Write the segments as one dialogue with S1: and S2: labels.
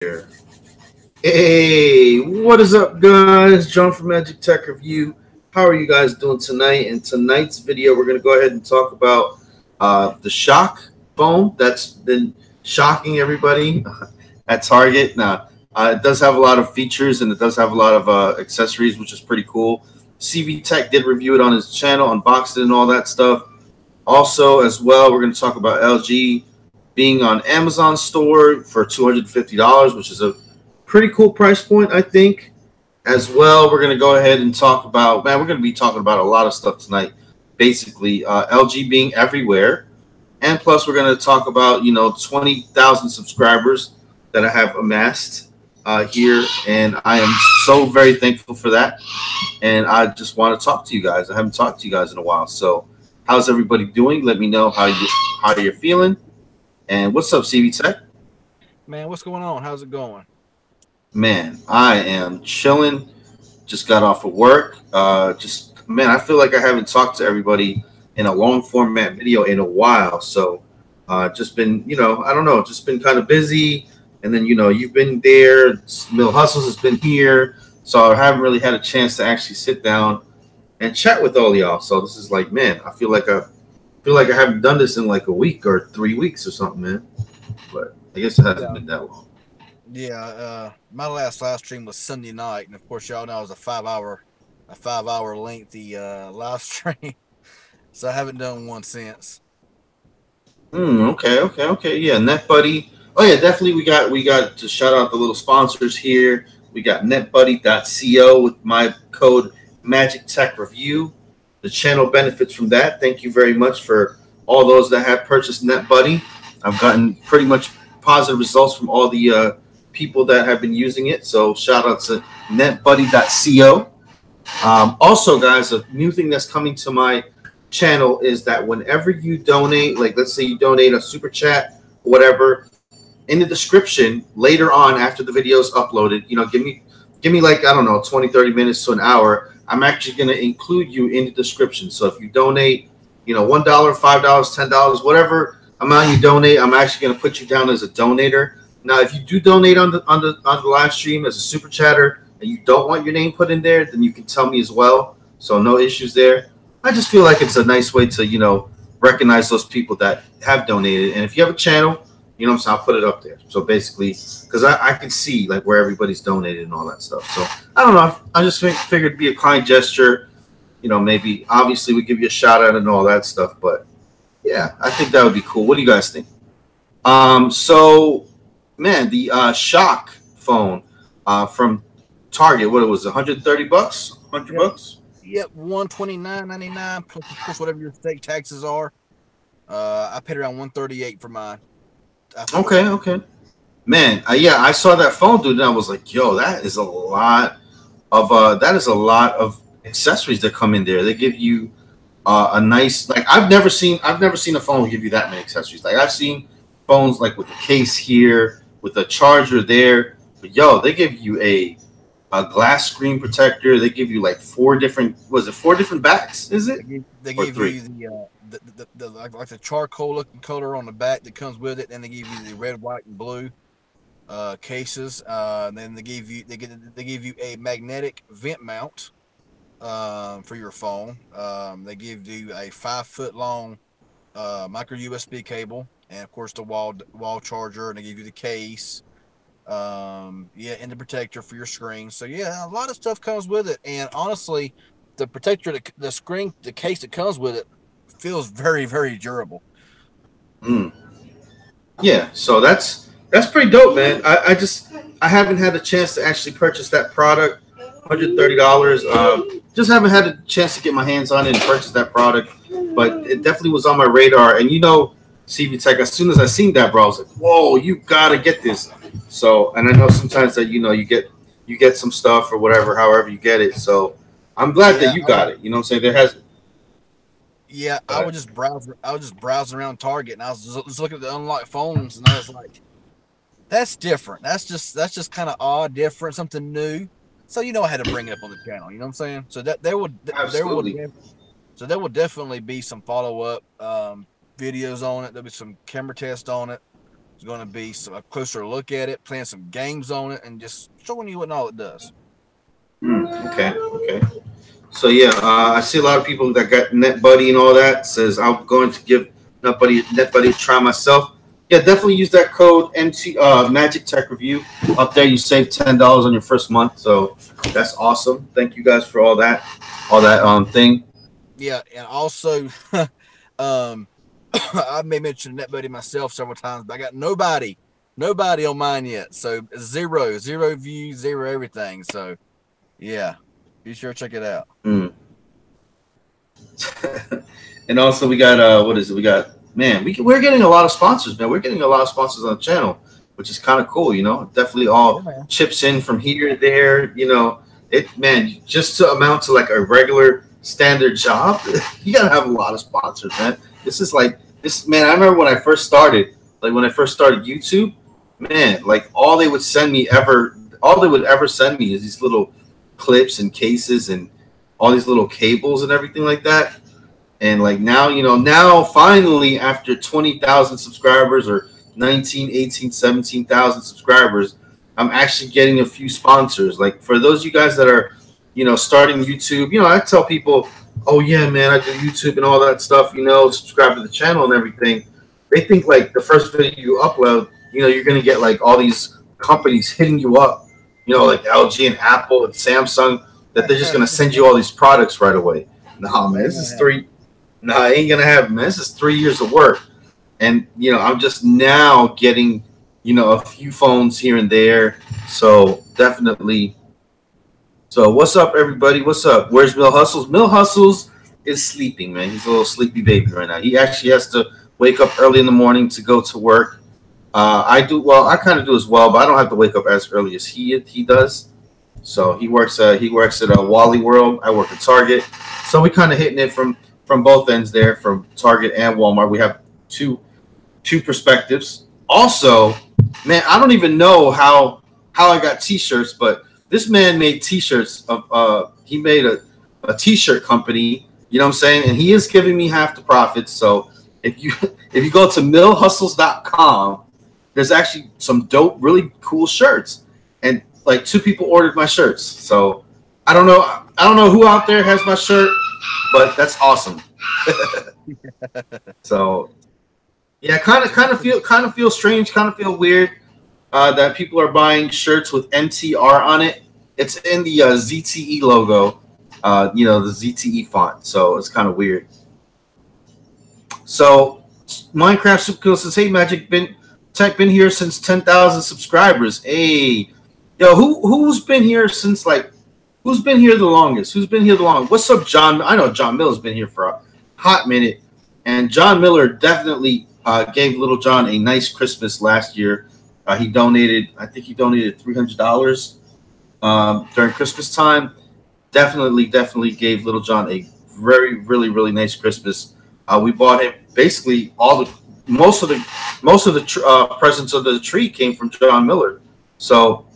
S1: here. Hey, what is up, guys? John from Magic Tech Review. How are you guys doing tonight? In tonight's video, we're going to go ahead and talk about uh, the Schok phone that's been shocking everybody at Target. Now, uh, it does have a lot of features and it does have a lot of uh, accessories, which is pretty cool. CV Tech did review it on his channel, unboxed it, and all that stuff. Also, as well, we're going to talk about LG being on Amazon store for $250, which is a pretty cool price point, I think. As well, we're going to go ahead and talk about, man, we're going to be talking about a lot of stuff tonight. Basically, uh, LG being everywhere. And plus, we're going to talk about, you know, 20,000 subscribers that I have amassed uh, here. And I am so very thankful for that. And I just want to talk to you guys. I haven't talked to you guys in a while. So, how's everybody doing? Let me know how you how you're feeling. And what's up, CV Tech?
S2: Man, what's going on? How's it going?
S1: Man, I am chilling. Just got off of work. Uh, just man, I feel like I haven't talked to everybody in a long format video in a while. So, uh, just been, you know, I don't know, just been kind of busy. And then, you know, you've been there. Mill Hustles has been here. So I haven't really had a chance to actually sit down and chat with all y'all. So this is like, man, I feel like I feel like I haven't done this in like a week or three weeks or something, man. But I guess it hasn't yeah. been that long.
S2: Yeah, uh, my last live stream was Sunday night, and of course, y'all know it was a five hour, a five hour lengthy uh, live stream. so I haven't done one since.
S1: Hmm. Okay. Okay. Okay. Yeah. NetBuddy. Oh yeah, definitely. We got we got to shout out the little sponsors here. We got NetBuddy.co with my code Magic Tech Review. The channel benefits from that. Thank you very much for all those that have purchased NetBuddy. I've gotten pretty much positive results from all the uh, people that have been using it. So shout out to netbuddy.co. Um, also, guys, a new thing that's coming to my channel is that whenever you donate, like let's say you donate a super chat, whatever, in the description later on after the video is uploaded, you know, give me give me like I don't know 20 30 minutes to an hour. I'm actually going to include you in the description. So if you donate, you know, $1, $5, $10, whatever amount you donate, I'm actually going to put you down as a donator now, if you do donate on the on the on the live stream as a super chatter and you don't want your name put in there, then you can tell me as well. So no issues there. I just feel like it's a nice way to you know recognize those people that have donated. And if you have a channel, you know what I'm saying, I'll put it up there. So basically, because I, I can see like where everybody's donated and all that stuff. So I don't know. I just figured it'd be a kind gesture. You know, maybe obviously we give you a shout out and all that stuff, but yeah, I think that would be cool. What do you guys think? Um, so man, the uh, Schok phone uh, from Target, what it was, 130 bucks, 100
S2: yep.
S1: bucks.
S2: Yep, 129.99 plus, plus whatever your state taxes are. Uh, I paid around 138 for mine.
S1: Okay, okay. Man, uh, yeah, I saw that phone, dude, and I was like, yo, that is a lot of uh that is a lot of accessories that come in there. They give you uh, a nice like I've never seen I've never seen a phone give you that many accessories. Like I've seen phones like with a case here, with a charger there. But yo, they give you a a glass screen protector. They give you like four different. Was it four different backs? Is it?
S2: They give, they give you the, uh, the, the, the, like, like the charcoal looking color on the back that comes with it, and they give you the red, white, and blue uh, cases. Uh, then they give you they get they give you a magnetic vent mount uh, for your phone. Um, they give you a five foot long uh, micro USB cable and of course the wall wall charger, and they give you the case. Um, yeah, and the protector for your screen. So yeah, a lot of stuff comes with it. And honestly, the protector, the, the screen, the case that comes with it, feels very very durable.
S1: Mm. Yeah, so that's that's pretty dope, man. I, I just I haven't had a chance to actually purchase that product. Hundred thirty dollars. Um, just haven't had a chance to get my hands on it and purchase that product, but it definitely was on my radar. And you know, CV Tech. As soon as I seen that, bro, I was like, "Whoa, you gotta get this." So, and I know sometimes that you know you get you get some stuff or whatever, however you get it. So, I'm glad yeah, that you got it. You know what I'm saying? There has.
S2: Yeah, I was just browsing. I was just browsing around Target, and I was just looking at the unlocked phones, and I was like, "That's different. That's just that's just kind of odd, different, something new." So you know, I had to bring it up on the channel. You know what I'm saying? So that there would there would so there will definitely be some follow up um, videos on it. There'll be some camera tests on it. It's going to be some, a closer look at it, playing some games on it, and just showing you what all it does.
S1: Mm, okay, okay. So yeah, uh, I see a lot of people that got NetBuddy and all that says I'm going to give NetBuddy NetBuddy a try myself. Yeah, definitely use that code MT uh, Magic Tech Review up there. You save ten dollars on your first month, so that's awesome. Thank you guys for all that, all that um thing.
S2: Yeah, and also, um, I may mention NetBuddy myself several times, but I got nobody, nobody on mine yet. So zero, zero views, zero everything. So, yeah, be sure to check it out.
S1: Mm. and also, we got uh, what is it? We got man, we we're getting a lot of sponsors, man. We're getting a lot of sponsors on the channel, which is kind of cool. You know, definitely all yeah, chips in from here to there. You know, it man, just to amount to like a regular standard job, you gotta have a lot of sponsors, man. This is like this man. I remember when I first started, like when I first started YouTube, man, like all they would send me ever, all they would ever send me is these little clips and cases and all these little cables and everything like that. And like now, you know, now finally after 20,000 subscribers or 19, 18, 17,000 subscribers, I'm actually getting a few sponsors. Like for those you guys that are, you know, starting YouTube, you know, I tell people, oh yeah, man, I do YouTube and all that stuff, you know, subscribe to the channel and everything. They think like the first video you upload, you know, you're gonna get like all these companies hitting you up, you know, like LG and Apple and Samsung, that they're just gonna send you all these products right away. Nah, man, this is three nah, ain't gonna happen, man. This is three years of work, and you know I'm just now getting you know a few phones here and there. So definitely. So what's up, everybody? What's up? Where's Mill Hustles? Mill Hustles is sleeping, man. He's a little sleepy baby right now. He actually has to wake up early in the morning to go to work. Uh, I do well. I kind of do as well, but I don't have to wake up as early as he he does. So he works. Uh, he works at a uh, Wally World. I work at Target. So we kind of hitting it from from both ends there, from Target and Walmart. We have two two perspectives. Also, man, I don't even know how how I got T-shirts, but this man made T-shirts. Of uh, he made a a T-shirt company. You know what I'm saying? And he is giving me half the profits. So if you if you go to millhustles.com, there's actually some dope, really cool shirts. And like two people ordered my shirts. So I don't know. I don't know who out there has my shirt but that's awesome. so yeah, kind of kind of feel kind of feel strange, kind of feel weird uh, that people are buying shirts with MTR on it. It's in the uh, ZTE logo, uh, you know, the ZTE font. So it's kind of weird. So Minecraft Super Cool says, "Hey, Magic been Tech been here since ten thousand subscribers. Hey, yo, who who's been here since like Who's been here the longest? Who's been here the longest? What's up, John? I know John Miller's been here for a hot minute, and John Miller definitely uh, gave Little John a nice Christmas last year. Uh, he donated, I think he donated three hundred dollars um, during Christmas time. Definitely, definitely gave Little John a very, really, really nice Christmas. Uh, we bought him basically all the most of the most of the uh, presents of the tree came from John Miller. So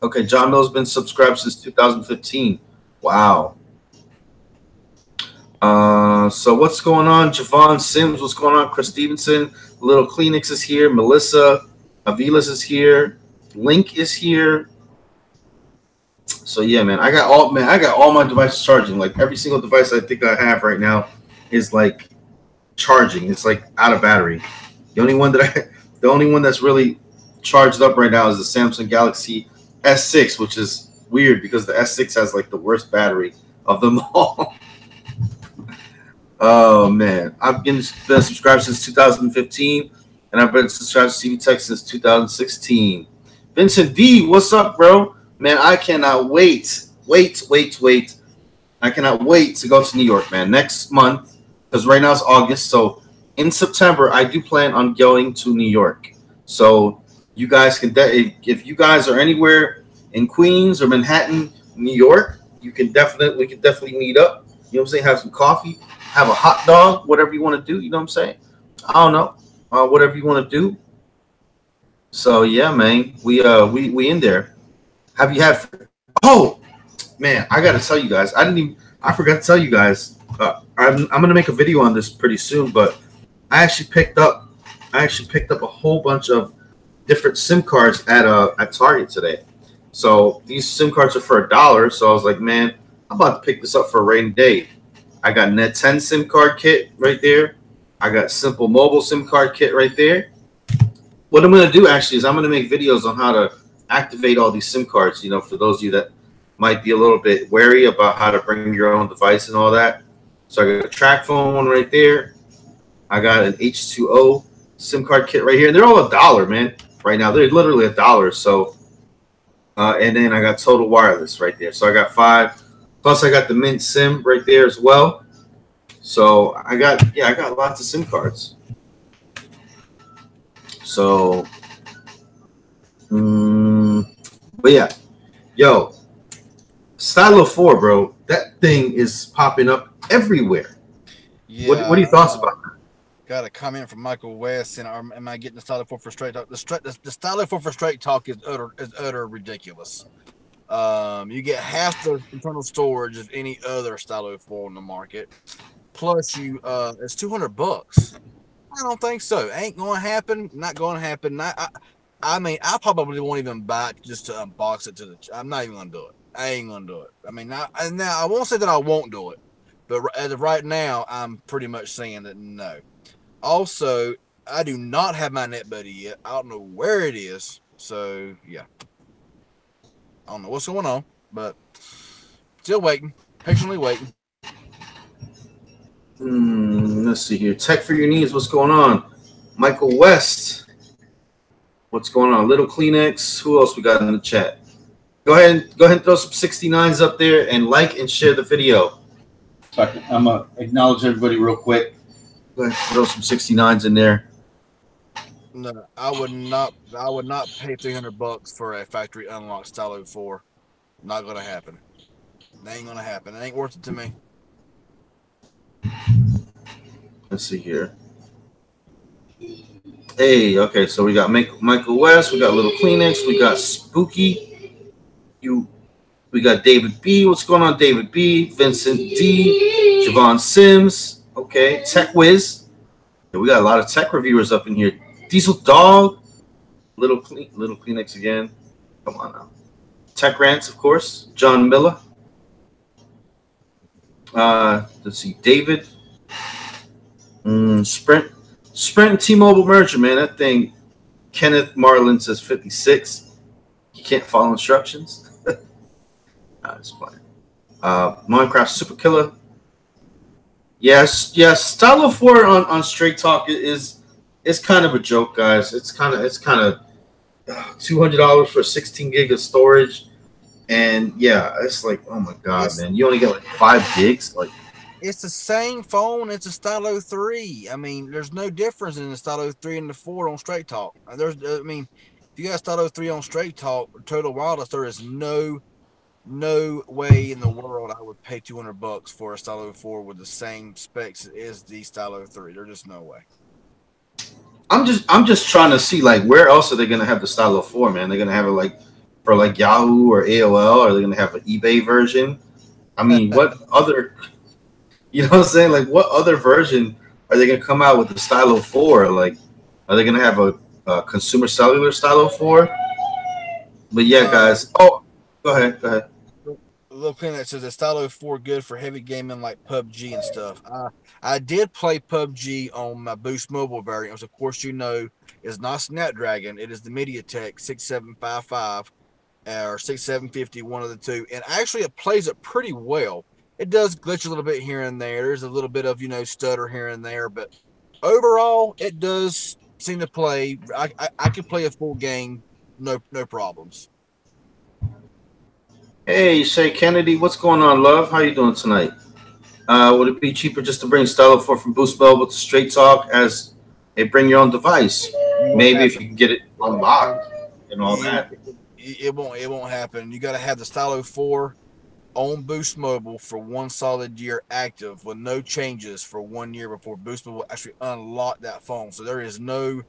S1: Okay, John Miller's been subscribed since 2015. Wow. Uh, so what's going on? Javon Sims, what's going on? Chris Stevenson, Little Kleenex is here. Melissa Avilas is here. Link is here. So yeah, man, I got all man, I got all my devices charging. Like every single device I think I have right now is like charging. It's like out of battery. The only one that I, the only one that's really charged up right now is the Samsung Galaxy S6, which is weird because the S6 has like the worst battery of them all. oh man, I've been, been subscribed since 2015, and I've been subscribed to CV Tech since 2016. Vincent D, what's up, bro? Man, I cannot wait, wait, wait, wait. I cannot wait to go to New York, man. Next month, because right now it's August, so in September I do plan on going to New York. So you guys can de- if you guys are anywhere in Queens or Manhattan, New York, you can definitely we can definitely meet up. You know what I'm saying? Have some coffee, have a hot dog, whatever you want to do. You know what I'm saying? I don't know, uh, whatever you want to do. So yeah, man, we uh we we in there. Have you had? Oh man, I gotta tell you guys. I didn't even. I forgot to tell you guys. Uh, I'm I'm gonna make a video on this pretty soon, but I actually picked up. I actually picked up a whole bunch of different SIM cards at uh at Target today. So these SIM cards are for a dollar. So I was like, man, I'm about to pick this up for a rainy day. I got Net 10 SIM card kit right there. I got Simple Mobile SIM card kit right there. What I'm gonna do actually is I'm gonna make videos on how to activate all these SIM cards. You know, for those of you that might be a little bit wary about how to bring your own device and all that. So I got a TracFone one right there. I got an H2O SIM card kit right here. And they're all a dollar, man. Right now, they're literally a dollar. So, uh, and then I got Total Wireless right there. So I got five. Plus, I got the Mint SIM right there as well. So I got, yeah, I got lots of SIM cards. So, um, but yeah, yo, Stylo 4, bro, that thing is popping up everywhere. Yeah, what, what are your thoughts about that?
S2: Got a comment from Michael West, and am I getting the Stylo 4 for straight talk? The, straight, the, the Stylo 4 for straight talk is utter, is utter ridiculous. Um, you get half the internal storage of any other Stylo 4 on the market. Plus, you uh, it's 200 bucks. I don't think so. Ain't going to happen. Not going to happen. Not, I, I mean, I probably won't even buy it just to unbox it to the. I'm not even going to do it. I ain't going to do it. I mean, now, now I won't say that I won't do it, but as of right now, I'm pretty much saying that no. Also, I do not have my NetBuddy yet. I don't know where it is. So yeah, I don't know what's going on, but still waiting, patiently waiting.
S1: Hmm, let's see here. Tech for your knees. What's going on? Michael West. What's going on? Little Kleenex. Who else we got in the chat? Go ahead and go ahead and throw some 69s up there and like and share the video. So I can, I'm gonna acknowledge everybody real quick. Go ahead throw some 69s in there.
S2: No, I would not. I would not pay 300 bucks for a factory unlocked Stylo 4. Not gonna happen. That ain't gonna happen. It ain't worth it to me.
S1: Let's see here. Hey, okay, so we got Michael West, we got Little Kleenex, we got Spooky, you, we got David B. What's going on, David B? Vincent D. Javon Sims. Okay, Tech Wiz. Yeah, we got a lot of tech reviewers up in here. Diesel Dog, Little Cle- Little Kleenex again. Come on now. Tech Rants, of course. John Miller. Uh, let's see, David. Mm, Sprint, Sprint T-Mobile merger, man. That thing. Kenneth Marlin says 56. You can't follow instructions. It's fine. Uh, Minecraft Super Killer. Yes, yes. Stylo Four on on Straight Talk is it's kind of a joke, guys. It's kind of it's kind of two hundred dollars for 16 gig of storage. And yeah, it's like, oh my god, it's, man, you only get like five gigs. Like,
S2: it's the same phone. It's a Stylo three. I mean, there's no difference in the Stylo three and the four on Straight Talk. There's, I mean, if you got Stylo three on Straight Talk, Total Wireless, there is no, no way in the world I would pay 200 bucks for a Stylo four with the same specs as the Stylo three. There's just no way.
S1: I'm just, I'm just trying to see like where else are they gonna have the Stylo four, man? They're gonna have it like for like Yahoo or AOL? Are they going to have an eBay version? I mean, what other, you know what I'm saying? Like, what other version are they going to come out with the Stylo 4? Like, are they going to have a, a, consumer cellular Stylo 4? But yeah, uh, guys. Oh, go ahead. Go ahead.
S2: Little pin that says the Stylo 4 good for heavy gaming like PUBG and stuff. Uh, I did play PUBG on my Boost Mobile variant, which of course you know is not Snapdragon. It is the MediaTek 6755 or six seven fifty, one of the two, and actually it plays it pretty well. It does glitch a little bit here and there. There's a little bit of you know stutter here and there, but overall it does seem to play. I I, I can play a full game, no no problems.
S1: Hey, Shay Kennedy, what's going on, love? How you doing tonight? Uh, would it be cheaper just to bring Stylo 4 from Boost Mobile to Straight Talk as a bring your own device? Maybe if you can get it unlocked and all that
S2: it won't it won't happen. You got to have the Stylo 4 on Boost Mobile for one solid year active with no changes for one year before Boost Mobile actually unlock that phone. So there is no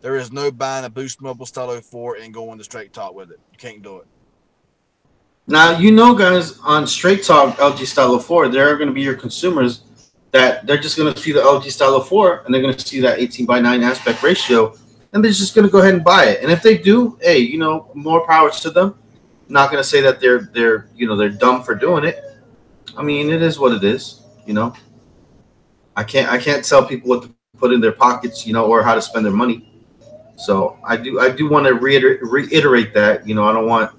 S2: there is no buying a Boost Mobile Stylo 4 and going to straight talk with it. You can't do it.
S1: Now you know, guys, on Straight Talk LG Stylo 4, there are going to be your consumers that they're just going to see the LG Stylo 4 and they're going to see that 18 by 9 aspect ratio, and they're just gonna go ahead and buy it. And if they do, hey, you know, more power to them. Not gonna say that they're they're you know they're dumb for doing it. I mean, it is what it is. You know, I can't I can't tell people what to put in their pockets, you know, or how to spend their money. So I do I do want to reiterate, reiterate that. You know, I don't want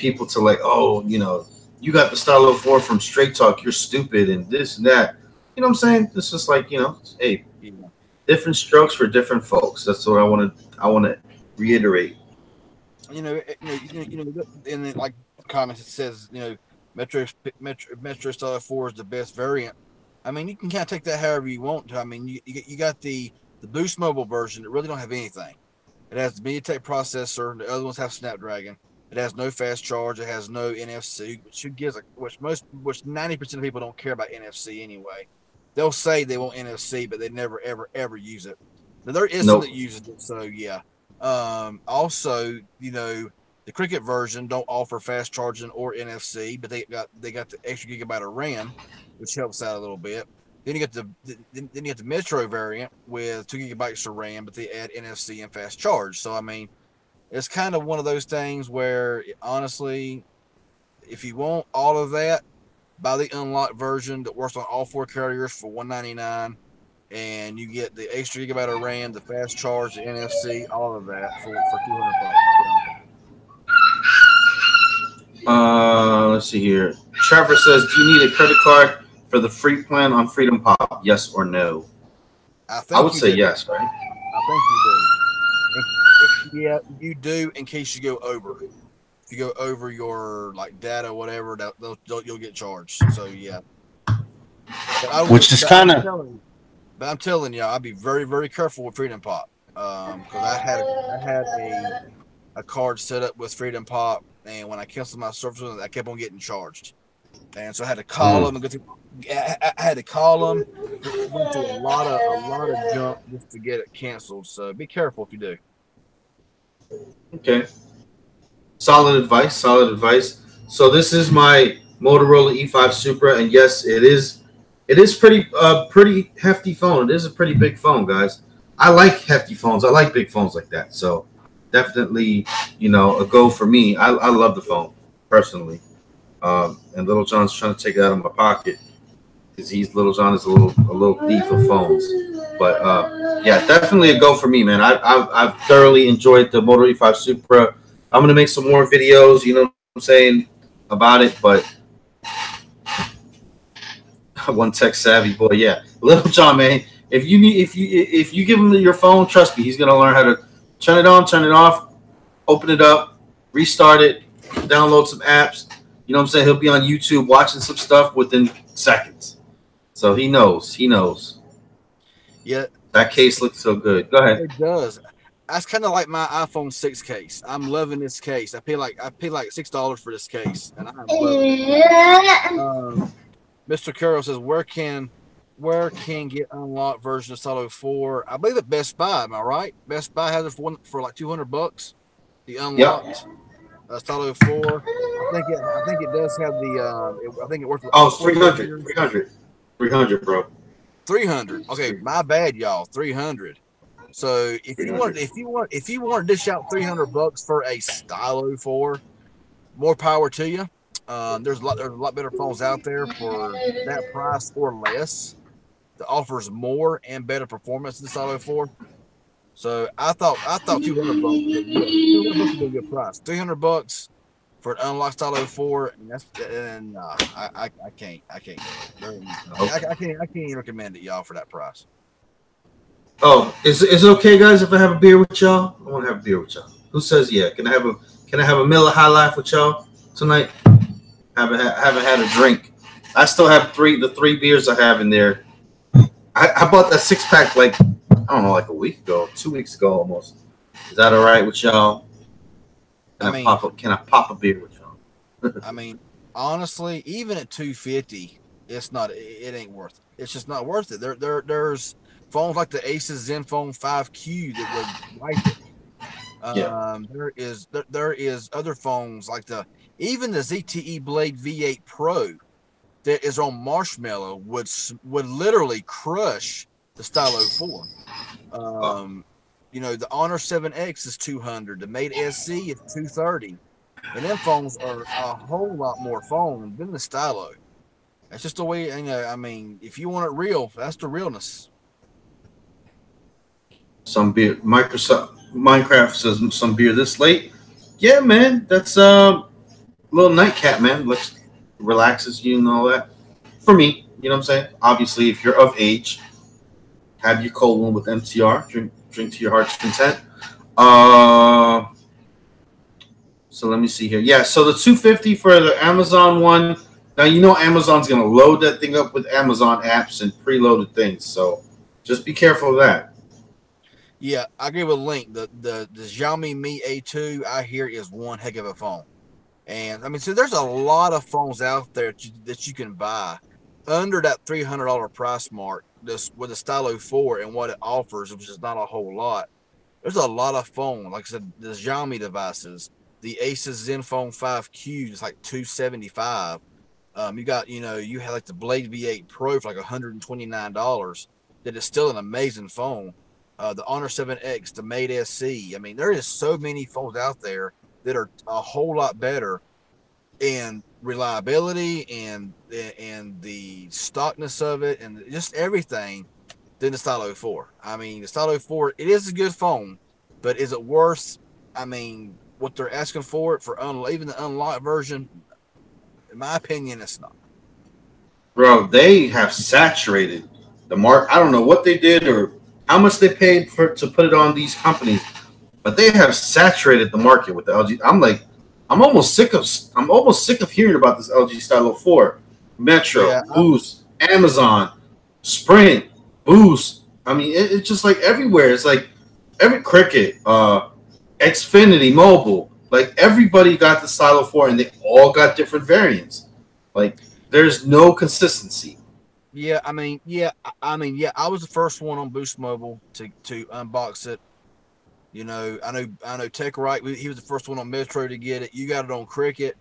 S1: people to like, oh, you know, you got the Stylo 4 from Straight Talk, you're stupid and this and that. You know what I'm saying? It's just like, you know, hey, different strokes for different folks. That's what I want to I want to reiterate.
S2: Eh, you know, you know, you know, in the like comments it says, you know, Metro Metro Metro Stylo 4 is the best variant. I mean, you can kind of take that however you want to. I mean, you you got the the Boost Mobile version that really don't have anything. It has the MediaTek processor. The other ones have Snapdragon. It has no fast charge. It has no NFC, which gives a, which most which ninety percent of people don't care about NFC anyway. They'll say they want NFC, but they never ever ever use it. Now, there is nope. some that uses it, so yeah. Um, also, you know, the Cricket version don't offer fast charging or NFC, but they got they got the extra gigabyte of RAM, which helps out a little bit. Then you get the then you get the Metro variant with two gigabytes of RAM, but they add NFC and fast charge. So I mean, it's kind of one of those things where honestly, if you want all of that, buy the unlocked version that works on all four carriers for 199 and you get the extra gigabyte of RAM, the fast charge, the NFC, all of that for, for 200 bucks.
S1: Uh, let's see here. Trevor says, "Do you need a credit card for the free plan on FreedomPop? Yes or no?" I, I would say yes, right? I think you
S2: do yeah, you do in case you go over. If you go over your like data, or whatever, that they'll, they'll, you'll get charged. So yeah.
S1: Which is kind of.
S2: But I'm telling you, I'd be very, very careful with FreedomPop because um, I had I had a a card set up with FreedomPop, and when I canceled my service I kept on getting charged, and so I had to call mm. them and go through. I, I had to call them, went through a lot of a lot of junk just to get it canceled. So be careful if you do.
S1: Okay. Solid advice. Solid advice. So this is my Motorola E5 Supra, and yes, it is. It is pretty, uh, pretty hefty phone. It is a pretty big phone, guys. I like hefty phones. I like big phones like that. So definitely, you know, a go for me. I, I love the phone personally. Um, and Little John's trying to take it out of my pocket he's Little John is a little a little thief of phones. But uh, yeah, definitely a go for me, man. I, I've, I've thoroughly enjoyed the Moto E5 Supra. I'm gonna make some more videos, you know what I'm saying, about it. But one tech savvy boy, yeah, Little John, man. If you need, if you if you give him your phone, trust me, he's gonna learn how to turn it on, turn it off, open it up, restart it, download some apps. You know what I'm saying? He'll be on YouTube watching some stuff within seconds. So he knows. He knows.
S2: Yeah.
S1: That case looks so good. Go ahead.
S2: It does. That's kind of like my iPhone six case. I'm loving this case. I pay like I pay like six dollars for this case, and I'm loving it. Um, Mr. Carroll says, "Where can where can get unlocked version of Stylo 4? I believe at Best Buy. Am I right? Best Buy has it for one for like 200 bucks. The unlocked yep. uh, Stylo 4. I think it. I think it does have the. Uh, it, I think it works.
S1: Oh, 300. 300. 300, bro.
S2: 300. Okay, my bad, y'all. 300. So if you want, if you want, if you want to dish out 300 bucks for a Stylo 4, more power to you. Um, there's a lot, there's a lot better phones out there for that price or less that offers more and better performance than the Stylo 4. So I thought, I thought 200 bucks, 200 bucks would be a good price. 300 bucks for an unlocked Stylo 4, and that's and uh, I, I, I can't I can't I, I, can't I can't recommend it y'all for that price.
S1: Oh, is is it okay, guys, if I have a beer with y'all? I want to have a beer with y'all. Who says yeah? Can I have a Can I have a Miller High Life with y'all tonight? Haven't haven't had a drink. I still have three the three beers I have in there. I, I bought that six pack like I don't know like a week ago, two weeks ago almost. Is that all right with y'all? Can I, mean, pop a, Can I pop a beer with
S2: you? I mean, honestly, even at two fifty, it's not. It ain't worth it. It's just not worth it. There, there, there's phones like the Asus ZenFone 5Q that would wipe it. Yeah. Um, there is there, there is other phones like the even the ZTE Blade V8 Pro that is on Marshmallow would would literally crush the Stylo 4. Um, You know, the Honor 7X is 200. The Mate SE is 230. And them phones are a whole lot more phone than the Stylo. That's just the way, you know, I mean, if you want it real, that's the realness.
S1: Some beer, Microsoft, Minecraft says some beer this late. Yeah, man, that's uh, a little nightcap, man. Let's relaxes you and all that. For me, you know what I'm saying? Obviously, if you're of age, have your cold one with MTR. Drink, drink to your heart's content. Uh, so let me see here. Yeah, so the 250 for the Amazon one. Now you know Amazon's gonna load that thing up with Amazon apps and preloaded things. So just be careful of that.
S2: Yeah, I agree with Link. The the the Xiaomi Mi A2 I hear is one heck of a phone. And I mean, so there's a lot of phones out there that you, that you can buy under that three hundred dollar price mark. This with the Stylo Four and what it offers, which is not a whole lot. There's a lot of phone, like I said, the Xiaomi devices, the Asus ZenFone 5Q is like 275. Um, you got, you know, you have like the Blade V8 Pro for like $129. That is still an amazing phone. Uh, the Honor 7X, the Mate SE. I mean, there is so many phones out there that are a whole lot better in reliability and and the stockness of it and just everything than the Stylo 4. I mean, the Stylo 4, it is a good phone, but is it worth? I mean, what they're asking for it for un- even the unlocked version? In my opinion, it's not.
S1: Bro, they have saturated the mark. I don't know what they did or how much they paid for to put it on these companies, but they have saturated the market with the LG. I'm like, I'm almost sick of I'm almost sick of hearing about this LG Stylo 4, Metro, yeah, Boost, Amazon, Sprint, Boost. I mean, it, it's just like everywhere. It's like every Cricket, uh, Xfinity Mobile, like everybody got the Stylo 4 and they all got different variants. Like there's no consistency.
S2: Yeah, I mean, yeah, I mean, yeah, I was the first one on Boost Mobile to to unbox it. You know, I know I know Tech Right. He was the first one on Metro to get it. You got it on Cricket.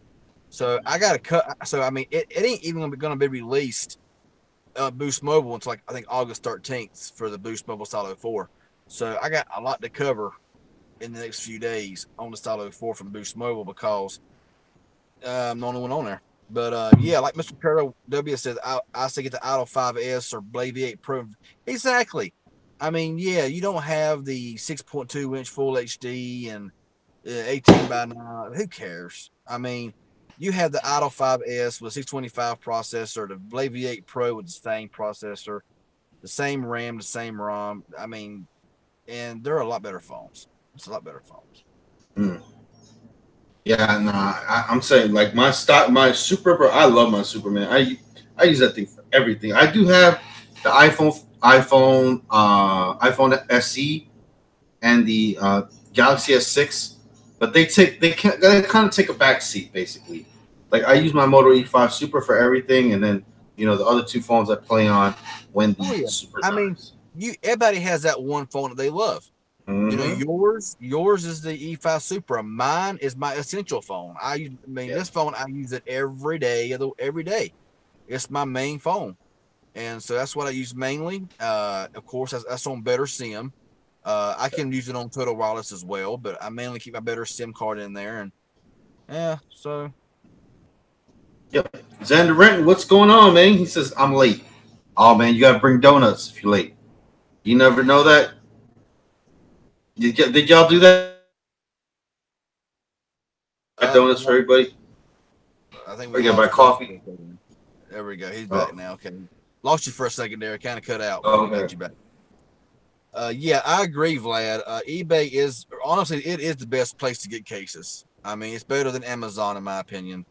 S2: So I got to cut. So I mean, it, it ain't even going to be released uh, Boost Mobile until like I think August 13th for the Boost Mobile Stylo 4. So I got a lot to cover in the next few days on the Stylo 4 from Boost Mobile because uh, I'm the only one on there. But uh, yeah, like Mr. Curto W says, I, I say get the Idol 5S or Blade V8 Pro. Exactly. I mean, yeah, you don't have the 6.2 inch full HD and uh, 18 by 9. Who cares? I mean, you have the Idol 5S with 625 processor, the Blade V8 Pro with the same processor, the same RAM, the same ROM. I mean, and they're a lot better phones. It's a lot better phones.
S1: Mm. Yeah, no, I, am saying like my stock, my Super, I love my Superman. I I use that thing for everything. I do have the iPhone, iPhone, uh, iPhone SE, and the uh, Galaxy S6, but they take they can they kind of take a back seat basically. Like I use my Moto E5 Supra for everything, and then you know the other two phones I play on when the oh, yeah. Super.
S2: I mean, you everybody has that one phone that they love. Mm-hmm. You know, mm-hmm. yours yours is the E5 Supra. Mine is my essential phone. I, I mean, yeah. this phone I use it every day. Every day, it's my main phone, and so that's what I use mainly. Uh, of course, that's, that's on Better Sim. Uh, I can use it on Total Wireless as well, but I mainly keep my Better Sim card in there, and yeah, so.
S1: Yep, Xander Renton, what's going on, man? He says I'm late. Oh man, you gotta bring donuts if you're late. You never know that did, y- did y'all do that? Uh, donuts for everybody.
S2: I think
S1: we got my coffee.
S2: There we go. He's oh. back now. Okay, lost you for a second there. Kind of cut out. Oh, okay. Got you back. Uh, yeah, I agree, Vlad. Uh, eBay is honestly it is the best place to get cases. I mean, it's better than Amazon in my opinion.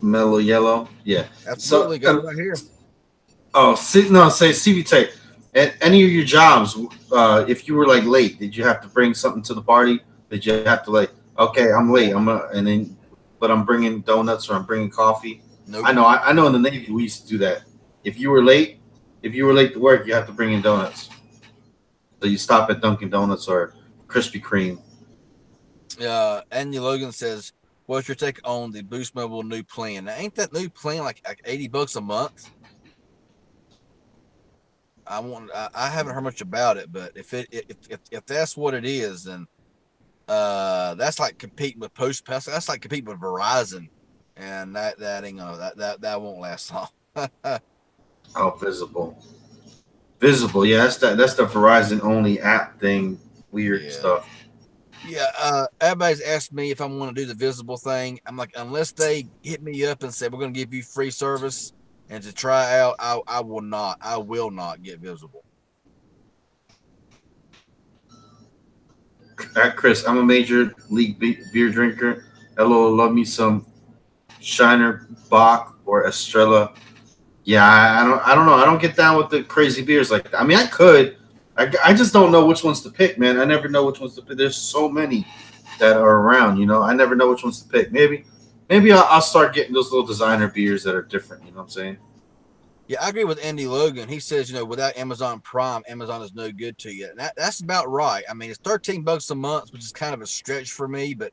S1: Mellow yellow, yeah.
S2: Absolutely, so, got right here.
S1: Oh, see, no, say CVT. At any of your jobs, uh, if you were like late, did you have to bring something to the party? Did you have to like, okay, I'm late, I'm gonna, and then, but I'm bringing donuts or I'm bringing coffee. Nope. I know, I, I know. In the Navy, we used to do that. If you were late, if you were late to work, you have to bring in donuts. So you stop at Dunkin' Donuts or Krispy Kreme.
S2: Uh, Andy Logan says, "What's your take on the Boost Mobile new plan? Now, ain't that new plan like, like eighty bucks a month?" I want. I, I haven't heard much about it, but if it if if, if that's what it is, then uh, that's like competing with Post Pass. That's like competing with Verizon, and that that ain't gonna that that, that won't last long.
S1: oh, visible, visible. Yeah, that's that. That's the Verizon only app thing. Weird
S2: Yeah.
S1: stuff.
S2: Yeah, uh, everybody's asked me if I want to do the visible thing. I'm like, unless they hit me up and say we're going to give you free service and to try out, I, I will not. I will not get visible.
S1: Uh, Chris, I'm a major league beer drinker. Hello, love me some Shiner Bock or Estrella. Yeah, I, I don't, I don't know. I don't get down with the crazy beers like that. I mean, I could. I, I just don't know which ones to pick, man. I never know which ones to pick. There's so many that are around, you know. I never know which ones to pick. Maybe, maybe I'll, I'll start getting those little designer beers that are different. You know what I'm saying?
S2: Yeah, I agree with Andy Logan. He says, you know, without Amazon Prime, Amazon is no good to you. And that, that's about right. I mean, it's 13 bucks a month, which is kind of a stretch for me, but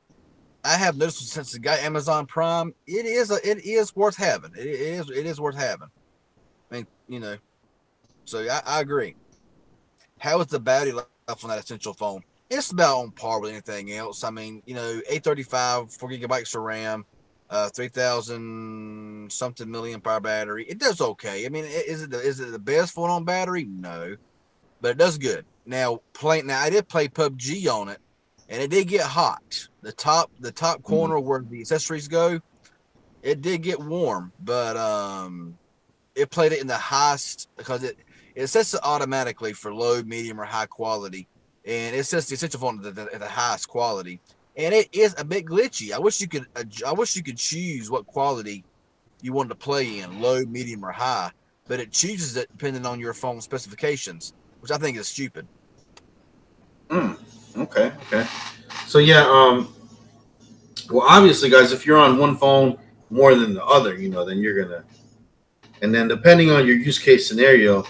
S2: I have noticed since I got Amazon Prime, it is a, it is worth having. It, it is it is worth having. I mean, you know, so I, I agree. How is the battery life on that essential phone? It's about on par with anything else. I mean, you know, 835, four gigabytes of RAM, uh, 3000 something million power battery. It does okay. I mean, is it the, is it the best phone on battery? No, but it does good. Now, play now I did play PUBG on it, and it did get hot. The top the top corner where the accessories go, it did get warm, but um, it played it in the highest because it it sets it automatically for low, medium, or high quality, and it sets the essential phone at the, the highest quality and it is a bit glitchy. I wish you could. I wish you could choose what quality you wanted to play in, low, medium, or high. But it chooses it depending on your phone specifications, which I think is stupid.
S1: Mm, okay, okay. So yeah, um well obviously guys, if you're on one phone more than the other, you know, then you're gonna and then depending on your use case scenario,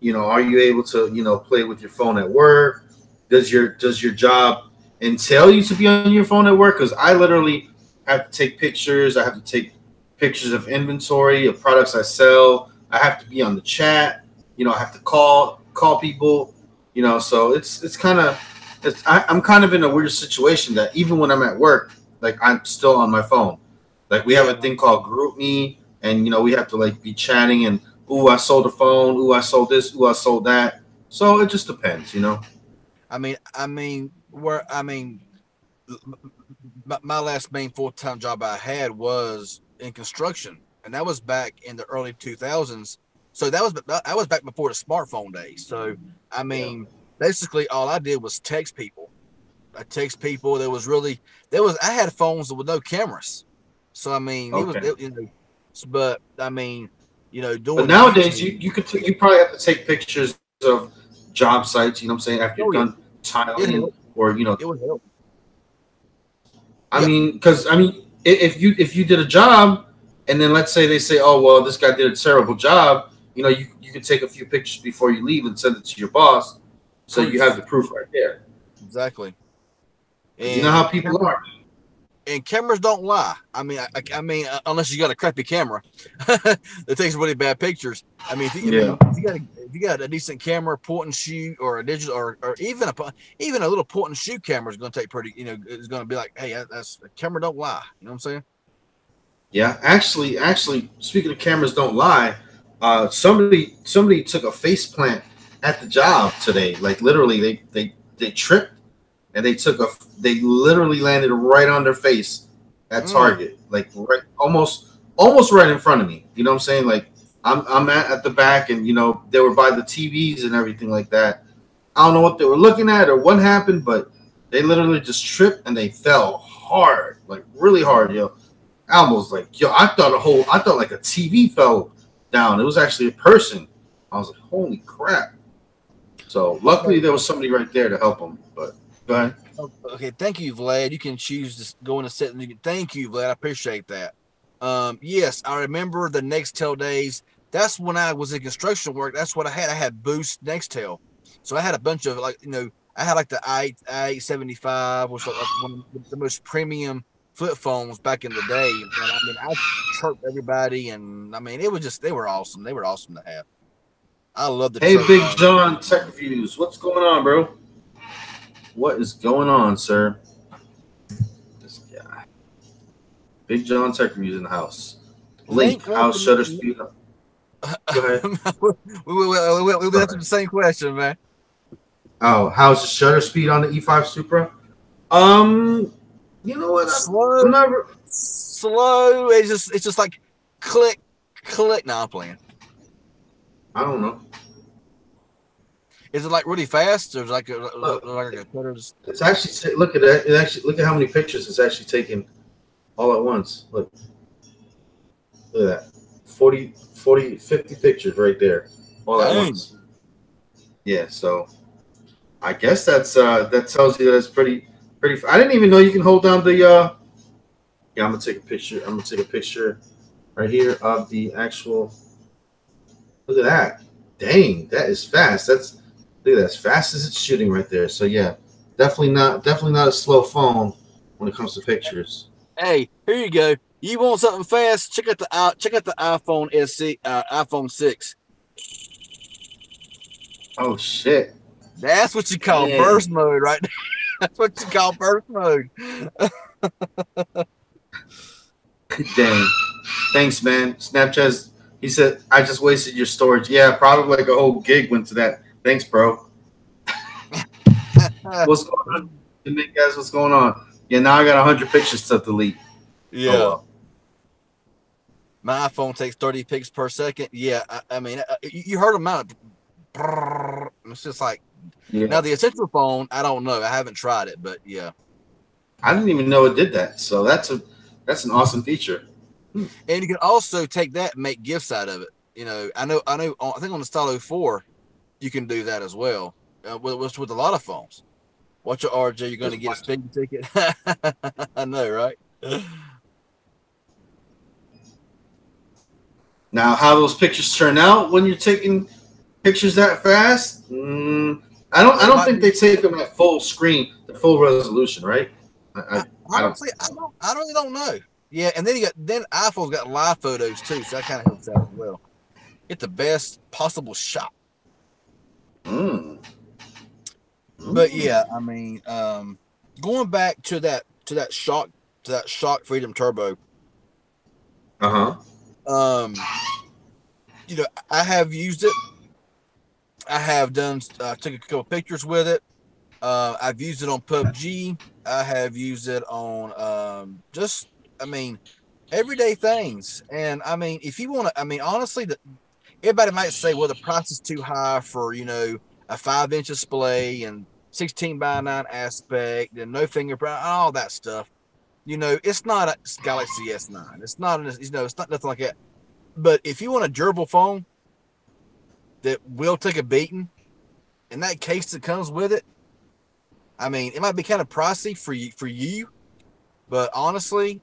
S1: you know, are you able to, you know, play with your phone at work? Does your does your job entail you to be on your phone at work? Because I literally have to take pictures, I have to take pictures of inventory of products I sell, I have to be on the chat, you know, I have to call call people, you know, so it's it's kind of it's, I, I'm kind of in a weird situation that even when I'm at work, like I'm still on my phone. Like we have a thing called GroupMe, and you know we have to like be chatting and ooh I sold a phone, ooh I sold this, ooh I sold that. So it just depends, you know.
S2: I mean, I mean, where I mean, my, my last main full time job I had was in construction, and that was back in the early two thousands. So that was that was back before the smartphone days. So I mean, basically all I did was text people. I text people. There was really there was I had phones with no cameras. So I mean, it was
S1: Okay.
S2: it, you know, but I mean, you know, doing
S1: But nowadays you you could t- you probably have to take pictures of job sites. You know what I'm saying after
S2: Oh,
S1: you're
S2: yeah.
S1: done tiling
S2: Yeah.
S1: Or you know
S2: it would help.
S1: I
S2: Yeah.
S1: mean, because I mean, if you if you did a job, and then let's say they say, oh well, this guy did a terrible job, you know, you you could take a few pictures before you leave and send it to your boss, so you have the proof right there.
S2: Exactly.
S1: you know how people are.
S2: And cameras don't lie. I mean, I, I mean, uh, unless you got a crappy camera that takes really bad pictures. I mean, if you, mean, if you got a, if you got a decent camera, point and shoot, or a digital, or, or even a even a little point and shoot camera is going to take pretty. You know, it's going to be like, hey, that's the camera don't lie. You know what I'm saying?
S1: Yeah, actually, actually, speaking of cameras don't lie, uh, somebody somebody took a face plant at the job today. Like literally, they they they tripped and they took a they literally landed right on their face at
S2: Mm.
S1: Target, like right almost almost right in front of me. You know what I'm saying? Like I'm I'm at, at the back, and you know they were by the TVs and everything like that. I don't know what they were looking at or what happened, but they literally just tripped and they fell hard, like really hard, yo. I almost like yo, I thought a whole, I thought like a TV fell down. It was actually a person. I was like, holy crap. So luckily there was somebody right there to help them. But go ahead.
S2: Okay, thank you, Vlad. You can choose to go in a set. and you can- Thank you, Vlad. I appreciate that. Um, yes, I remember the Nextel days. That's when I was in construction work. That's what I had. I had Boost Nextel, so I had a bunch of like you know I had like the i i seventy five, which was like one of the most premium flip phones back in the day. And I mean, I chirped everybody, and I mean, it was just they were awesome. They were awesome to have. I love the.
S1: Hey, Big
S2: phone.
S1: John Tech Views, What's going on, bro? What is going on, sir? This guy. Big John Tech Reviews in the house. Link,
S2: Link,
S1: how's shutter speed? Go ahead.
S2: we, we, we, we, we, the same question, man.
S1: Oh, how's the shutter speed on the E5 Supra? Um, you know what? I'm
S2: Slow,
S1: never.
S2: slow. It's just it's just like click, click. Now I'm playing.
S1: I don't know.
S2: Is it like really fast or is it like a, like a
S1: It's actually look at that. It actually look at how many pictures it's actually taken all at once. Look. Look at that. 40, 40 50 pictures right there. All at once. Yeah, so I guess that's uh that tells you that it's pretty pretty I didn't even know you can hold down the uh Yeah, I'm gonna take a picture. I'm gonna take a picture right here of the actual look at that. Dang, that is fast. That's look at that, as fast as it's shooting right there. So yeah, definitely not definitely not a slow phone when it comes to pictures.
S2: Hey, here you go. You want something fast? Check out the uh, check out the iPhone SE, uh, iPhone six.
S1: Oh shit.
S2: That's what you call burst mode, right? That's what you call burst mode.
S1: Dang. Thanks, man. Snapchat. He said, "I just wasted your storage." Yeah, probably like a whole gig went to that. Thanks, bro. What's going on, Hey, guys? What's going on? Yeah, now I got hundred pictures to delete.
S2: Yeah.
S1: Oh, well.
S2: My iPhone takes 30 pics per second. Yeah, I, I mean, uh, you you heard them out. It's just like
S1: yeah.
S2: now the essential phone. I don't know. I haven't tried it, but yeah.
S1: I didn't even know it did that. So that's a that's an awesome feature.
S2: And you can also take that and make gifts out of it. You know, I know, I know. I think on the Stylo 4, you can do that as well. Uh, with, with with a lot of phones. Watch your RJ. You're going to get a speeding ticket. I know, right?
S1: Now, how those pictures turn out when you're taking pictures that fast? Mm, I don't. I don't think they take them at full screen, the full resolution, right? I, I, I don't-
S2: Honestly, I don't. I really don't know. Yeah, and then you got then iPhone's got live photos too, so that kind of helps out as well. Get the best possible shot.
S1: Mm.
S2: But yeah, I mean, um, going back to that to that Schok to that Schok Freedom Turbo.
S1: Uh huh.
S2: Um, you know, I have used it. I have done. Uh, took a couple pictures with it. Uh, I've used it on PUBG. I have used it on um, just. I mean, everyday things. And I mean, if you want to, I mean, honestly, the, everybody might say, well, the price is too high for you know a five inch display and 16 by 9 aspect and no fingerprint, all that stuff. You know, it's not a Galaxy S9. It's not, an, you know, it's not nothing like that. But if you want a durable phone that will take a beating, and that case that comes with it, I mean, it might be kind of pricey for you, for you, but honestly,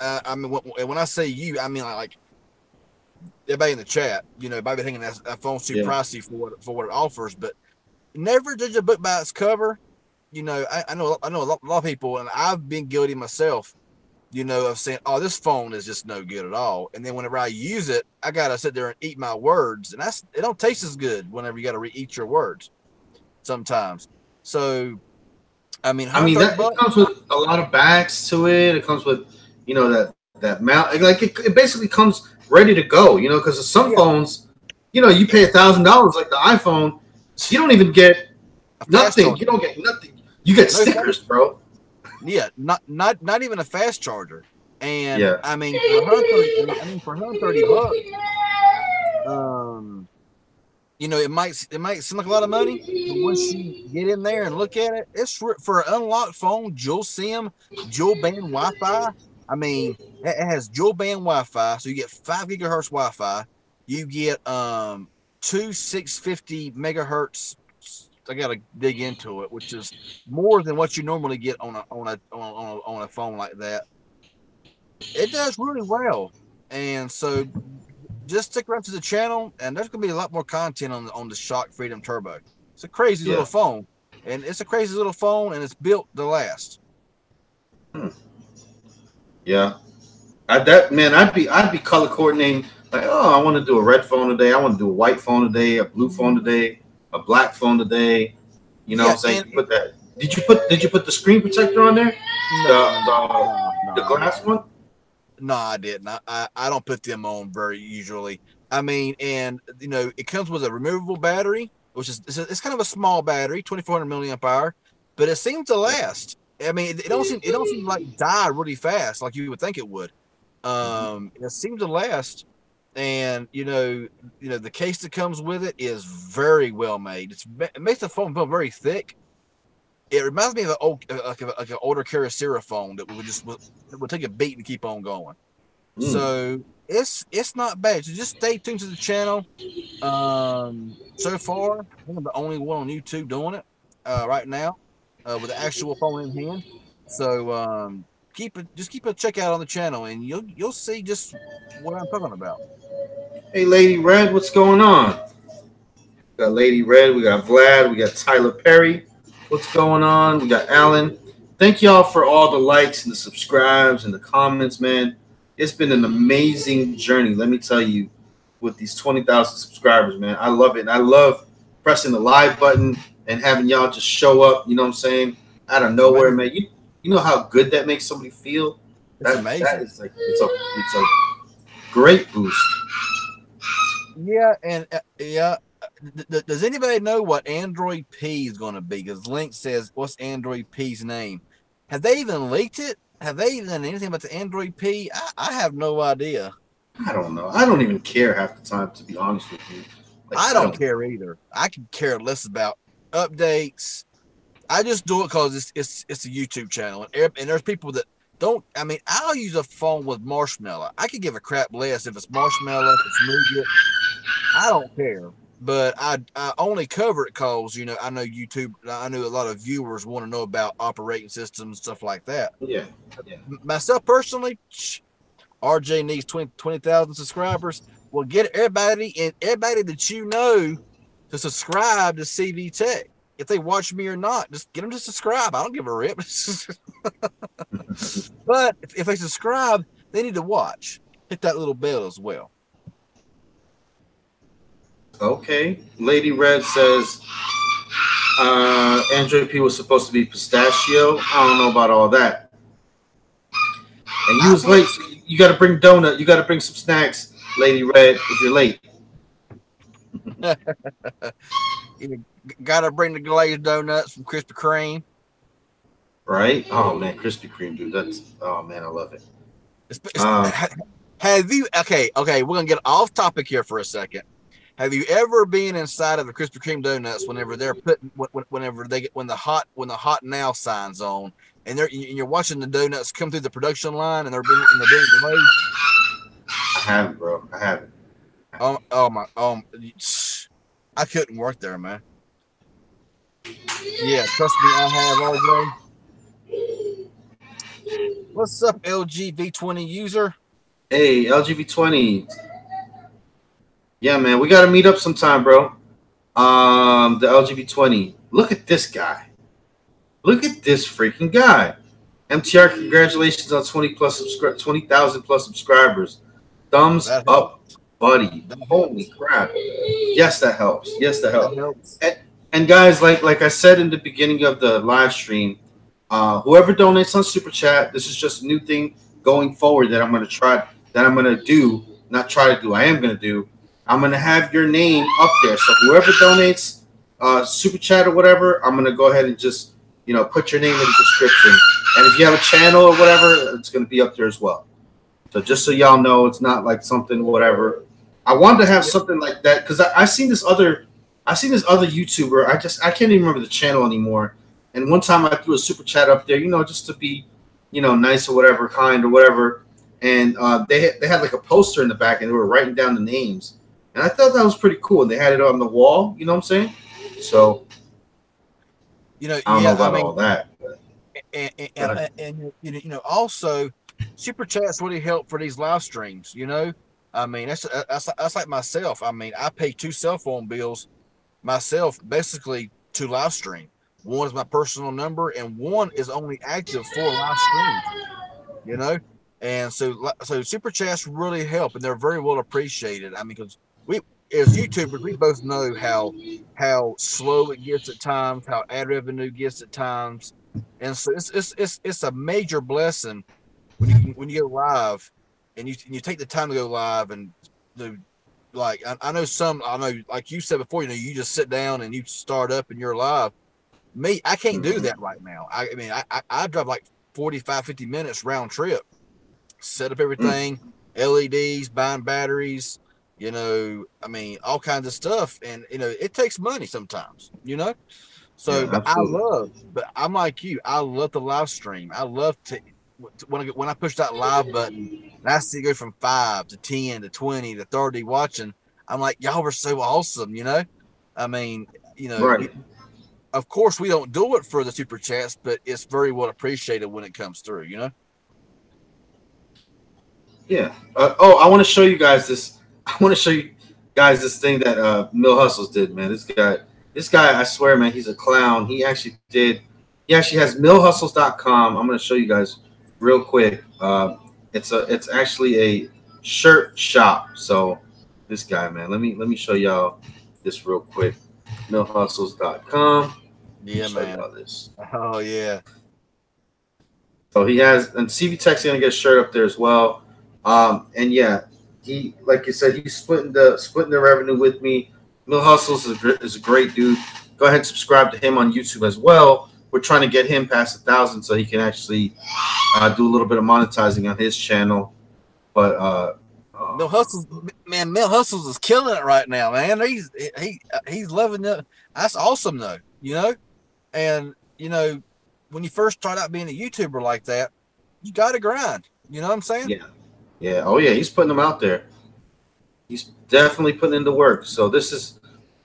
S2: uh, I mean, when, when I say you, I mean like, like everybody in the chat. You know, everybody thinking that, that phone's too
S1: Yeah.
S2: pricey for what for what it offers, but never judge a book by its cover. You know, I, I know I know a lot, a lot of people, and I've been guilty myself. You know, of saying, "Oh, this phone is just no good at all," and then whenever I use it, I gotta sit there and eat my words, and that's it. Don't taste as good whenever you gotta re- eat your words. Sometimes, so I mean,
S1: I mean, that it comes with a lot of backs to it. It comes with, you know, that that mount. Like it, it basically comes ready to go. You know, because some
S2: Yeah.
S1: phones, you know, you pay a thousand dollars like the iPhone, you don't even get nothing.
S2: charger.
S1: You don't get nothing. You get
S2: No
S1: stickers, bro.
S2: Yeah, not not not even a fast charger. And
S1: Yeah.
S2: I mean, for 130, I mean, for 130 bucks, um, you know, it might it might seem like a lot of money, but once you get in there and look at it, it's for, for an unlocked phone, dual SIM, dual band Wi-Fi. I mean, it has dual band Wi-Fi, so you get five gigahertz Wi-Fi. You get um two 650 megahertz. I gotta dig into it, which is more than what you normally get on a on a on a, on a, on a phone like that. It does really well, and so just stick around to the channel, and there's gonna be a lot more content on the on the Schok Freedom Turbo. It's a crazy
S1: Yeah.
S2: little phone, and it's a crazy little phone, and it's built to last.
S1: Yeah. I, that man, I'd be I'd be color coordinating Like, oh, I want to do a red phone today. I want to do a white phone today, a blue phone today, a black phone today. You know
S2: Yeah,
S1: what I'm saying?
S2: and-
S1: put that. Did you put Did you put the screen protector on there?
S2: No,
S1: the-
S2: no,
S1: The
S2: no.
S1: glass one?
S2: No, I didn't. I, I, I don't put them on very usually. I mean, and you know, it comes with a removable battery, which is it's, a, it's kind of a small battery, twenty four hundred milliamp hour, but it seems to last. I mean, it, don't seem it don't seem like die really fast like you would think it would. Um, it seems to last, and you know, you know, the case that comes with it is very well made. It's it makes the phone feel very thick. It reminds me of an old, like, a, like an older Kyocera phone that would just would, would take a beat and keep on going.
S1: Mm.
S2: So it's it's not bad. So just stay tuned to the channel. Um, so far, I'm the only one on YouTube doing it uh, right now uh, with the actual phone in hand. So um, keep it, just keep a check out on the channel, and you'll you'll see just what I'm talking about.
S1: Hey, Lady Red, what's going on? We got Lady Red, we got Vlad, we got Tyler Perry. What's going on? We got Alan. Thank y'all for all the likes and the subscribes and the comments, man. It's been an amazing journey, let me tell you, with these 20,000 subscribers, man. I love it. And I love pressing the live button and having y'all just show up, you know what I'm saying? Out of nowhere, man. You you know how good that makes somebody feel?
S2: It's
S1: That,
S2: amazing.
S1: that is like it's a it's a great boost.
S2: Yeah, and uh, yeah. Th- does anybody know what Android P is going to be? Because Link says, "What's Android P's name?" Have they even leaked it? Have they even done anything about the Android P? I, I have no idea.
S1: I don't know. I don't even care half the time, to be honest with you. Like,
S2: I don't care either. I can care less about updates. I just do it because it's it's it's a YouTube channel, and and there's people that don't. I mean, I'll use a phone with Marshmallow. I could give a crap less if it's Marshmallow, if it's Nougat. I don't care. But I I only cover it because you know I know YouTube. I know a lot of viewers want to know about operating systems and stuff like that.
S1: Yeah.
S2: M- Myself personally, RJ needs 20 20,000 subscribers. Well, get everybody and everybody that you know to subscribe to CV Tech. If they watch me or not, just get them to subscribe. I don't give a rip. but if, if they subscribe, they need to watch. Hit that little bell as well.
S1: Okay. Lady Red says uh Android P was supposed to be pistachio. I don't know about all that. And you was late, so you gotta bring donut, you gotta bring some snacks, Lady Red, if you're late.
S2: You got to bring the glazed donuts from Krispy Kreme.
S1: Right? Oh man, Krispy Kreme, dude. That's oh man, I love it.
S2: It's- it's-
S1: Uh.
S2: have you okay? Okay, we're gonna get off topic here for a second. Have you ever been inside of the Krispy Kreme donuts whenever they're putting when- when- whenever they get when the hot when the hot now signs on and they're and you're watching the donuts come through the production line and they're being and they're being delayed?
S1: I haven't, bro. I haven't.
S2: Oh, oh my um I couldn't work there, man. Yeah, trust me, I have all day. What's up, LG V20 user?
S1: Hey, LGV20. Yeah, man, we gotta meet up sometime, bro. Um, the LGV20. Look at this guy. Look at this freaking guy. MTR, congratulations on 20 plus subscri- 20,000 plus subscribers. Thumbs
S2: That
S1: up, buddy. Holy crap. Yes, that helps. Yes, that helps.
S2: That helps.
S1: And guys, like like I said in the beginning of the live stream, uh, whoever donates on Super Chat, this is just a new thing going forward that I'm gonna try that I'm gonna do, not try to do, I am gonna do. I'm gonna have your name up there. So whoever donates uh, Super Chat or whatever, I'm gonna go ahead and just you know put your name in the description. And if you have a channel or whatever, it's gonna be up there as well. So just so y'all know, it's not like something whatever. I wanted to have something like that because I've seen this other I've seen this other YouTuber. I just I can't even remember the channel anymore. And one time I threw a super chat up there, you know, just to be, you know, nice or whatever, kind or whatever. And uh, they had, they had like a poster in the back, and they were writing down the names. And I thought that was pretty cool. And they had it on the wall. You know what I'm saying? So
S2: You know,
S1: I don't
S2: yeah,
S1: know about
S2: I mean,
S1: all that. but-
S2: and, and, and, and, you know, you know, also super chats really help for these live streams. You know, I mean, that's uh, that's that's like myself. I mean, I pay two cell phone bills myself basically to live stream. One is my personal number, and one is only active for live streams. You know, And so, so super chats really help, and they're very well appreciated. I mean, because we, as YouTubers, we both know how how slow it gets at times, how ad revenue gets at times, and so it's it's it's, it's a major blessing when you when you go live, and you you take the time to go live and the like I, I know some I know like you said before, you know, you just sit down and you start up and you're live. Me, I can't do that right now. I, I mean, I, I, I drive like 45, 50 minutes round trip, set up everything, mm. LEDs, buying batteries, you know, I mean, all kinds of stuff. And, you know, it takes money sometimes, you know? So, yeah, but I love, but I'm like you, I love the live stream. I love to, when I, when I push that live button and I see it go from five to 10 to 20 to 30 watching, I'm like, y'all were so awesome, you know? I mean, you know, right of course, we don't do it for the super chats, but it's very well appreciated when it comes through. You know.
S1: Yeah. Uh, oh, I want to show you guys this. I want to show you guys this thing that uh, Mill Hustles did, man. This guy, this guy, I swear, man, he's a clown. He actually did. He actually has millhustles.com. I'm going to show you guys real quick. Uh, it's a. It's actually a shirt shop. So this guy, man. Let me let me show y'all this real quick. Millhustles.com.
S2: Yeah, man. This. Oh yeah.
S1: So he has, and CV Tech's gonna get a shirt up there as well. Um, and yeah, he, like you said, he's splitting the splitting the revenue with me. Mill Hustles is a, is a great dude. Go ahead and subscribe to him on YouTube as well. We're trying to get him past a thousand so he can actually uh, do a little bit of monetizing on his channel. But uh,
S2: uh Mill Hustles, man, Mill Hustles is killing it right now, man. He's he he's loving it. That's awesome, though. You know, and you know, when you first start out being a YouTuber like that, you got to grind. You know what I'm saying?
S1: Yeah. Yeah. Oh yeah, he's putting them out there. He's definitely putting in the work. So this is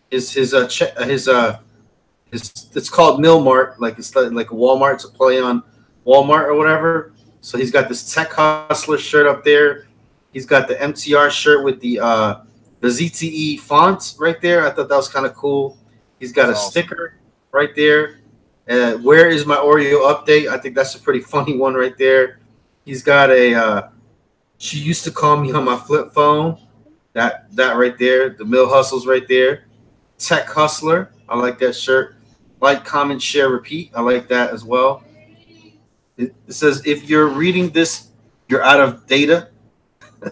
S1: is his uh his uh his it's called Millmart, like it's like Walmart. It's a play on Walmart or whatever. So he's got this Tech Hustler shirt up there. He's got the MTR shirt with the uh the ZTE font right there. I thought that was kind of cool. He's got that's a awesome. sticker right there. Uh, where is my Oreo update? I think that's a pretty funny one right there. He's got a. Uh, she used to call me on my flip phone. That that right there, the mill hustles right there. Tech hustler, I like that shirt. Like, comment, share, repeat. I like that as well. It, it says if you're reading this, you're out of data.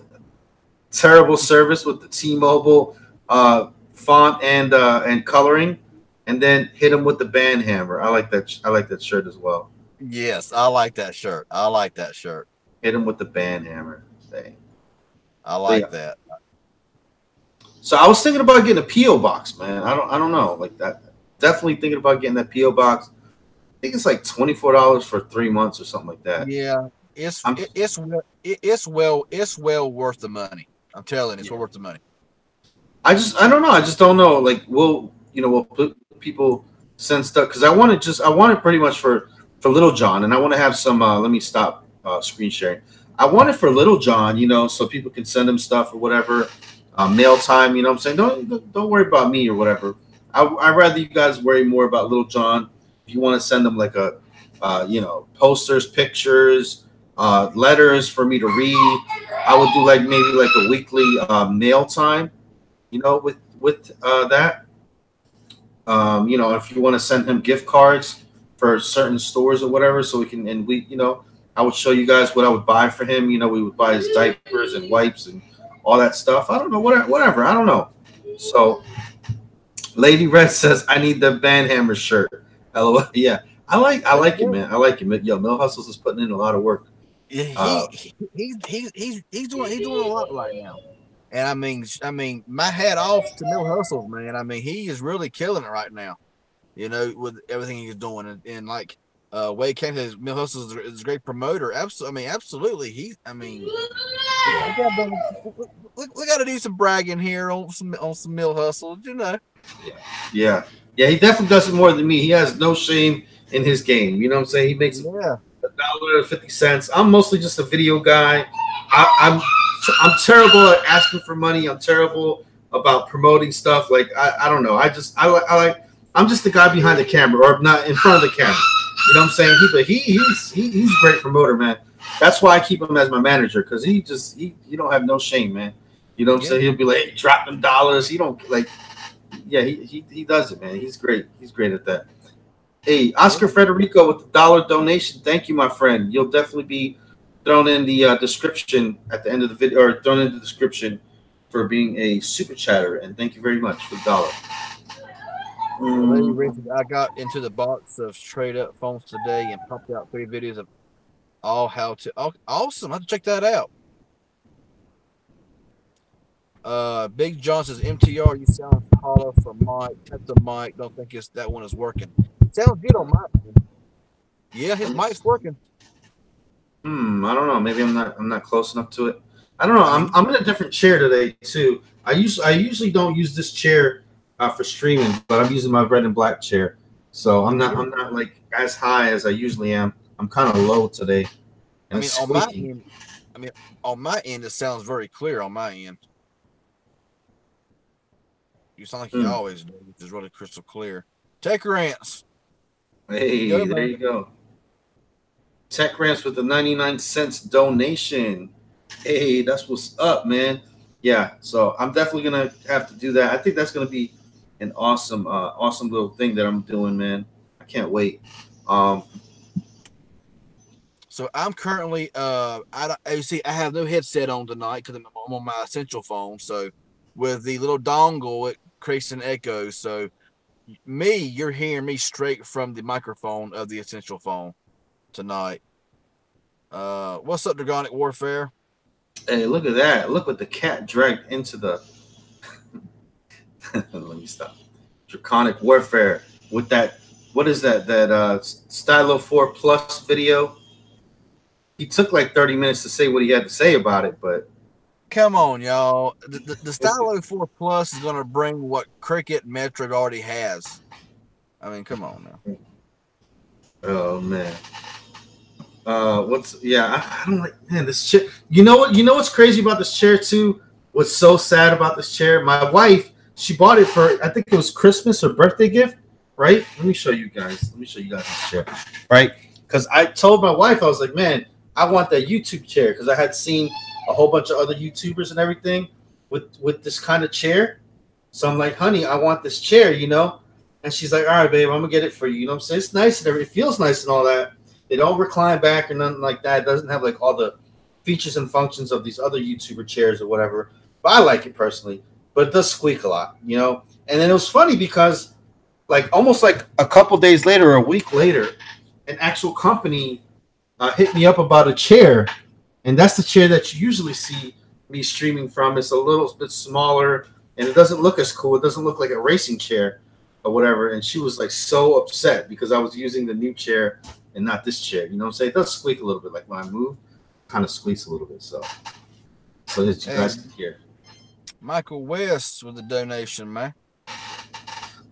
S1: Terrible service with the T-Mobile uh, font and uh, and coloring and then hit him with the band hammer. I like that. I like that shirt as well.
S2: Yes, I like that shirt. I like that shirt.
S1: Hit him with the band hammer. Thing.
S2: I like yeah. that.
S1: So I was thinking about getting a PO box, man. I don't. I don't know. Like that. Definitely thinking about getting that PO box. I think it's like twenty four dollars for three months or something like that.
S2: Yeah, it's I'm, it's it's well it's well worth the money. I'm telling you, it's yeah. well worth the money.
S1: I just I don't know. I just don't know. Like we'll you know we'll put people send stuff because I want to just I want it pretty much for for Little John, and I want to have some. Uh, let me stop uh, screen sharing. I want it for Little John, you know, so people can send him stuff or whatever. Uh, mail time, you know. I'm saying don't don't worry about me or whatever. I I rather you guys worry more about Little John. If you want to send him like a, uh, you know, posters, pictures, uh, letters for me to read, I would do like maybe like a weekly uh, mail time, you know, with with uh, that. Um, you know, if you want to send him gift cards for certain stores or whatever, so we can and we, you know, I would show you guys what I would buy for him. You know, we would buy his diapers and wipes and all that stuff. I don't know, whatever, whatever. I don't know. So, Lady Red says, "I need the Bandhammer shirt." LOL. Yeah, I like, I like it, man. I like it. Yo, Mill Hustles is putting in a lot of work.
S2: Yeah, he, uh, he's he's he's he's doing he's doing a lot right now. And I mean, I mean, my hat off to Mill Hustles, man. I mean, he is really killing it right now. You know, with everything he's doing, and, and like uh, Wade Kane says, Mill Hustles is, is a great promoter. Absolutely, I mean, absolutely. He, I mean, we got, we, we got to do some bragging here on some on some Mill Hustles, you know.
S1: Yeah, yeah, yeah. He definitely does it more than me. He has no shame in his game. You know what I'm saying? He makes yeah. a dollar fifty cents. I'm mostly just a video guy. I, I'm I'm terrible at asking for money. I'm terrible about promoting stuff. Like I, I don't know. I just I, I like I'm just the guy behind the camera or not in front of the camera. You know what I'm saying? He, but he he's he, he's a great promoter, man. That's why I keep him as my manager because he just he you don't have no shame, man. You know what I'm
S2: Yeah.
S1: saying? He'll be like, hey, drop them dollars. He don't like, yeah, he, he he does it, man. He's great. He's great at that. Hey, Oscar Federico with the dollar donation. Thank you, my friend. You'll definitely be thrown in the uh, description at the end of the video, or thrown in the description for being a super chatter. And thank you very much for the dollar. Mm,
S2: I got into the box of straight up phones today and popped out three videos of all how to. Oh, awesome! I have to check that out. Uh, Big John says MTR. You sound hollow for Mike. Tap the mic. Don't think it's that one is working. sounds good on my. Yeah, his mic's working.
S1: Hmm, I don't know. Maybe I'm not I'm not close enough to it. I don't know. I'm I'm in a different chair today too. I usually I usually don't use this chair uh, for streaming, but I'm using my red and black chair. So I'm not I'm not like as high as I usually am. I'm kind of low today.
S2: I mean, on my end, I mean, on my end, it sounds very clear. On my end, you sound like you
S1: Hmm.
S2: always do, which is really crystal clear. Tech rants.
S1: Hey,
S2: Go,
S1: there
S2: man.
S1: you go. Tech Rants with the 99 cents donation. Hey, that's what's up, man. Yeah, so I'm definitely gonna have to do that. I think that's gonna be an awesome, uh, awesome little thing that I'm doing, man. I can't wait. Um,
S2: So I'm currently, uh, I don't, you see, I have no headset on tonight because I'm, I'm on my essential phone. So with the little dongle, it creates an echo. So me, you're hearing me straight from the microphone of the essential phone tonight. Uh, what's up, Draconic Warfare?
S1: hey, look at that! Look what the cat dragged into the. Let me stop. Draconic warfare with that. What is that? That uh, Stylo Four Plus video. He took like 30 minutes to say what he had to say about it, but
S2: Come on, y'all. The, the, the Stylo 4 Plus is going to bring what Cricket Metric already has. I mean, come on now.
S1: Oh man. Uh, what's yeah? I, I don't like man this chair. You know what? You know what's crazy about this chair too? What's so sad about this chair? My wife, she bought it for I think it was Christmas or birthday gift, right? Let me show you guys. Let me show you guys this chair, right? Because I told my wife I was like, man, I want that YouTube chair because I had seen a whole bunch of other YouTubers and everything with with this kind of chair. So I'm like, honey, I want this chair, you know. And she's like, all right, babe, I'm gonna get it for you. You know what I'm saying? It's nice and. It feels nice and all that. They don't recline back or nothing like that. It doesn't have like all the features and functions of these other YouTuber chairs or whatever. But I like it personally. But it does squeak a lot, you know? And then it was funny because like almost like a couple days later or a week later, an actual company uh, hit me up about a chair. And that's the chair that you usually see me streaming from. It's a little bit smaller and it doesn't look as cool. It doesn't look like a racing chair or whatever. And she was like so upset because I was using the new chair and not this chair. You know what I'm saying? It does squeak a little bit. Like when I move, kind of squeaks a little bit. So, so that you guys can hear.
S2: Michael West with a donation, man.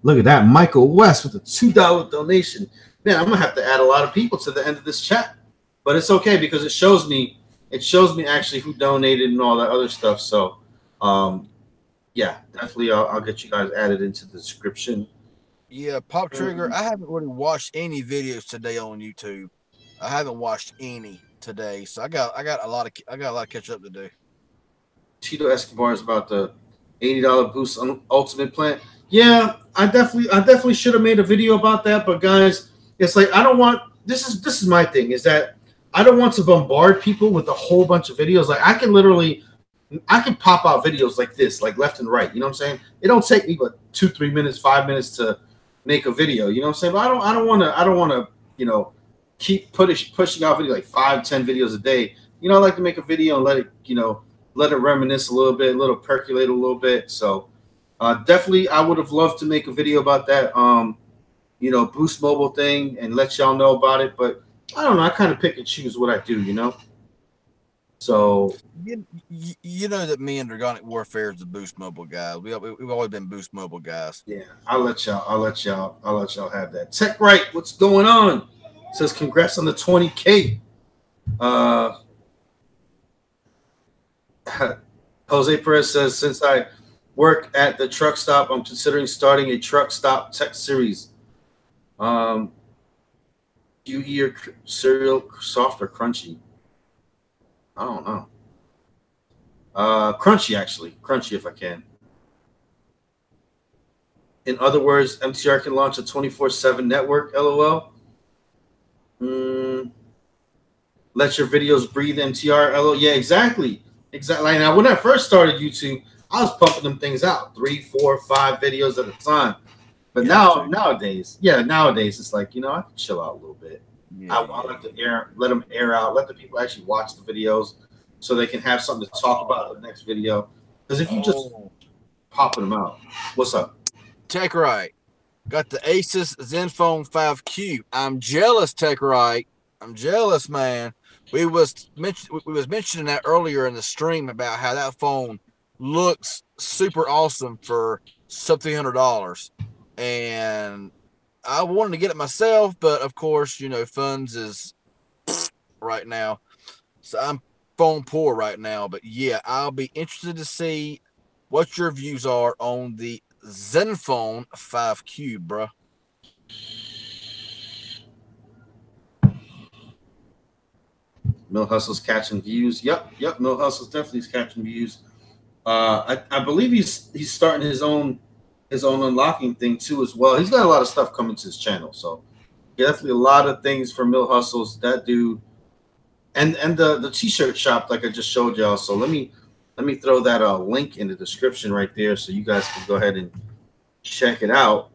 S1: Look at that, Michael West with a two dollar donation. Man, I'm gonna have to add a lot of people to the end of this chat, but it's okay because it shows me it shows me actually who donated and all that other stuff. So, um, yeah, definitely, I'll, I'll get you guys added into the description.
S2: Yeah, Pop Trigger.
S1: Mhm.
S2: I haven't really watched any videos today on YouTube. I haven't watched any today, so I got I got a lot of I got a lot of catch up to do.
S1: Tito Escobar is about the eighty dollar boost on Ultimate Plant. Yeah, I definitely, I definitely should have made a video about that. But guys, it's like I don't want. This is this is my thing. Is that I don't want to bombard people with a whole bunch of videos. Like I can literally, I can pop out videos like this, like left and right. You know what I'm saying? It don't take me but two, three minutes, five minutes to make a video. You know what I'm saying? But I don't, I don't want to, I don't want to, you know, keep push, pushing out video like five, ten videos a day. You know, I like to make a video and let it, you know, let it reminisce a little bit, a little percolate a little bit. So uh, definitely, I would have loved to make a video about that, um, you know, Boost Mobile thing and let y'all know about it. But I don't know. I kind of pick and choose what I do, you know. So
S2: You, you, know that me and Draconic Warfare is the Boost Mobile guys. We, we we've always been Boost Mobile guys.
S1: yeah, I'll let y'all. I'll let y'all. I'll let y'all have that. Tech right. What's going on? Says congrats on the 20k. Uh, Jose Perez says since I work at the truck stop, I'm considering starting a truck stop tech series. Um, you eat your cereal soft or crunchy? I don't know. Uh, Crunchy actually, Crunchy if I can. In other words, MTR can launch a 24/7 network. LOL. Mm, let your videos breathe. MTR. LOL. Yeah, exactly. Exactly. Now, when I first started YouTube, I was pumping them things out three, four, five videos at a time. But
S2: Yeah,
S1: now,
S2: too.
S1: nowadays, yeah, nowadays it's like you know I can chill out a little bit.
S2: Yeah,
S1: I, I like to air, let them air out, let the people actually watch the videos, so they can have something to talk about in the next video. Because if you just
S2: Oh.
S1: popping them out, what's up?
S2: Tech right. Got the Asus Zenfone 5Q. I'm jealous, Tech right. I'm jealous, man. We was mention, we was mentioning that earlier in the stream about how that phone looks super awesome for sub three hundred dollars, and I wanted to get it myself, but of course, you know, funds is right now, so I'm phone poor right now. But yeah, I'll be interested to see what your views are on the Zenfone 5Q, bruh.
S1: Mill Hustle's catching views. Yep, yep. Mill Hustle's definitely catching views. Uh, I, I believe he's he's starting his own his own unlocking thing too as well. He's got a lot of stuff coming to his channel, so definitely a lot of things for Mill Hustles. That dude, and and the the t-shirt shop like I just showed y'all. So let me let me throw that uh, link in the description right there, so you guys can go ahead and check it out.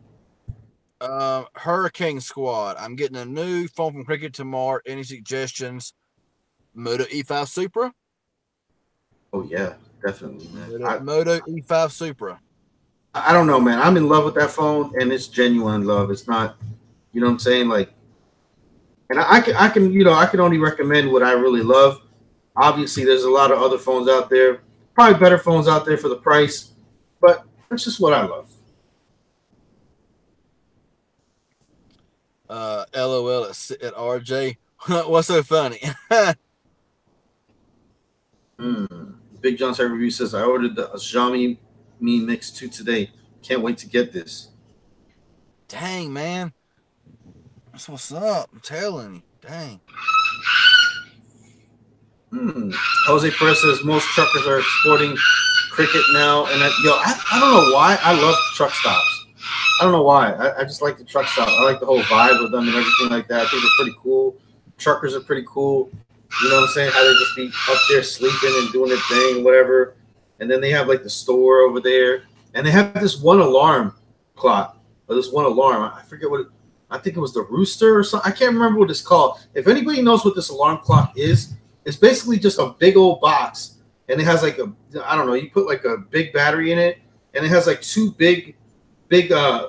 S2: Um, Hurricane Squad. I'm getting a new phone from Cricket tomorrow. Any suggestions? Moto E5 Supra.
S1: Oh yeah, definitely, man.
S2: Moto,
S1: I,
S2: Moto E5 Supra.
S1: I don't know, man. I'm in love with that phone, and it's genuine love. It's not, you know what I'm saying? Like, and I, I can, I can, you know, I can only recommend what I really love. Obviously, there's a lot of other phones out there, probably better phones out there for the price, but that's just what I love.
S2: Uh, LOL at, at RJ. What's so funny?
S1: Hmm. Big John Side Review says I ordered the Xiaomi Mi Mix 2 today. Can't wait to get this.
S2: Dang, man. That's what's up. I'm telling you. Dang.
S1: Hmm. Jose Perez says most truckers are exporting cricket now, and I, yo, I, I don't know why I love truck stops. I don't know why. I, I just like the truck stop. I like the whole vibe of them and everything like that. I think they're pretty cool. Truckers are pretty cool. You know what I'm saying? How they just be up there sleeping and doing their thing, whatever. And then they have like the store over there, and they have this one alarm clock or this one alarm. I forget what. It, I think it was the rooster or something. I can't remember what it's called. If anybody knows what this alarm clock is, it's basically just a big old box, and it has like a I don't know. You put like a big battery in it, and it has like two big, big uh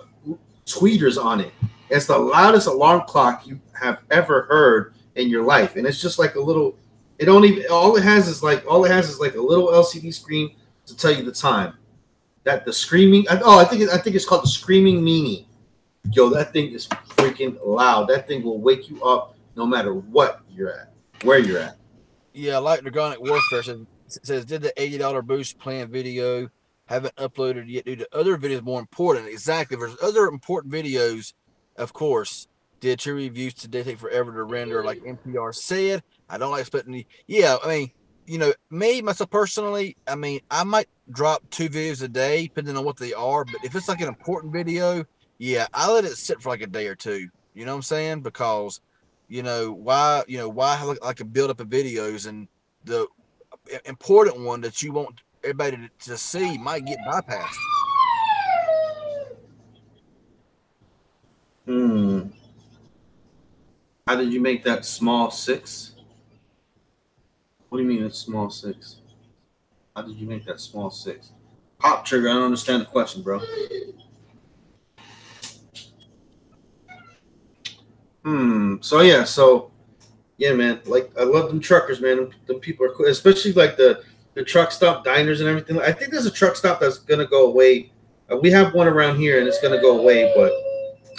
S1: tweeters on it. It's the loudest alarm clock you have ever heard in your life, and it's just like a little. It don't. All it has is like all it has is like a little LCD screen to tell you the time. That the screaming. Oh, I think it, I think it's called the screaming meanie. Yo, that thing is freaking loud. That thing will wake you up no matter what you're at, where you're at.
S2: Yeah, like Draconic Warfare says, says did the eighty dollar boost plan video. Haven't uploaded yet due to other videos more important. Exactly. There's other important videos, of course. Did two reviews today take forever to render, like NPR said. I don't like expecting the yeah, I mean, you know, me, myself personally, I mean, I might drop two videos a day, depending on what they are, but if it's like an important video, yeah, I let it sit for like a day or two. You know what I'm saying? Because you know why you know why have like a build up of videos and the important one that you want everybody to, to see might get bypassed
S1: Hmm. How did you make that small six? What do you mean it's small six? How did you make that small six? Pop trigger. I don't understand the question, bro. Hmm. So yeah. So yeah, man. Like I love them truckers, man. Them people are cool, especially like the the truck stop diners and everything. I think there's a truck stop that's gonna go away. Uh, we have one around here, and it's gonna go away. But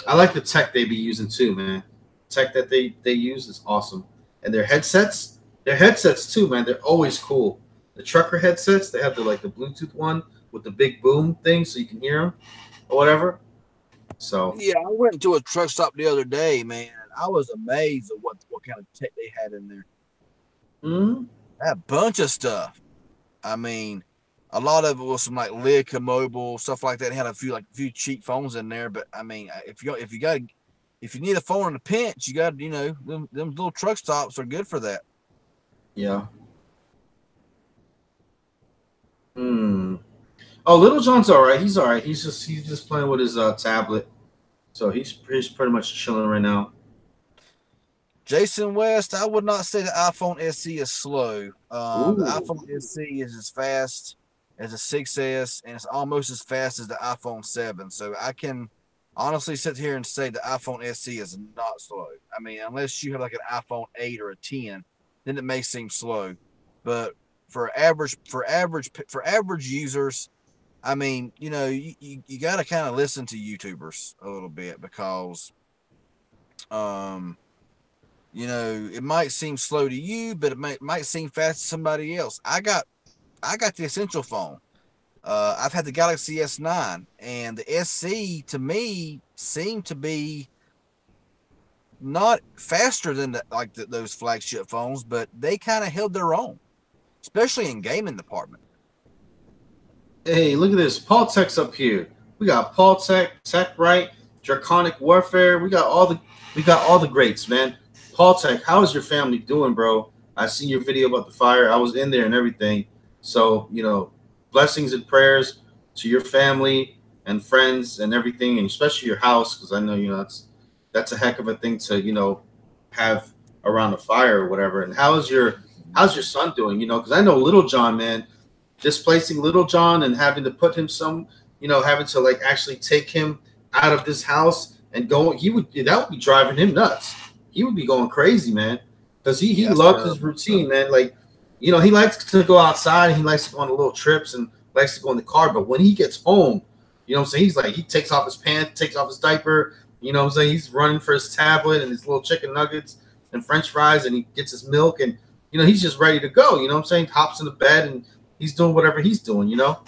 S1: I like the tech they be using too, man. Tech that they they use is awesome, and their headsets, their headsets too, man. They're always cool. The trucker headsets, they have the like the Bluetooth one with the big boom thing, so you can hear them or whatever. So
S2: yeah i went to a truck stop the other day man i was amazed at what what kind of tech they had in there
S1: mhm.
S2: A bunch of stuff. I mean, a lot of it was some like Lyca Mobile stuff like that. It had a few like a few cheap phones in there, but I mean, if you if you got if you need a phone in a pinch, you got you know them, them little truck stops are good for that.
S1: Yeah. Hmm. Oh, Little John's all right. He's all right. He's just he's just playing with his uh, tablet, so he's he's pretty much chilling right now.
S2: Jason West, I would not say the iPhone SE is slow. Um, the iPhone SE is as fast as a 6S, and it's almost as fast as the iPhone 7. So I can honestly sit here and say the iPhone SE is not slow. I mean, unless you have like an iPhone 8 or a 10, then it may seem slow. But for average for average for average users, I mean, you know, you, you, you got to kind of listen to YouTubers a little bit because, um, you know, it might seem slow to you, but it might might seem fast to somebody else. I got, I got the essential phone. Uh, I've had the Galaxy S9, and the SE to me seemed to be not faster than the, like the, those flagship phones, but they kind of held their own, especially in gaming department.
S1: Hey, look at this. Paul Tech's up here. We got Paul Tech, Tech Right, Draconic Warfare. We got all the we got all the greats, man. Paul Tech, how is your family doing, bro? I seen your video about the fire. I was in there and everything. So, you know, blessings and prayers to your family and friends and everything, and especially your house, because I know you know that's that's a heck of a thing to, you know, have around a fire or whatever. And how's your how's your son doing? You know, because I know little John, man, displacing Little John and having to put him some, you know, having to like actually take him out of this house and go. He would that would be driving him nuts. He would be going crazy, man, because he he yes, loves his routine, man. Like, you know, he likes to go outside. He likes to go on little trips and likes to go in the car. But when he gets home, you know, I'm saying he's like he takes off his pants, takes off his diaper. You know, what I'm saying he's running for his tablet and his little chicken nuggets and French fries, and he gets his milk and you know he's just ready to go. You know, I'm saying hops in the bed and he's doing whatever he's doing, you know.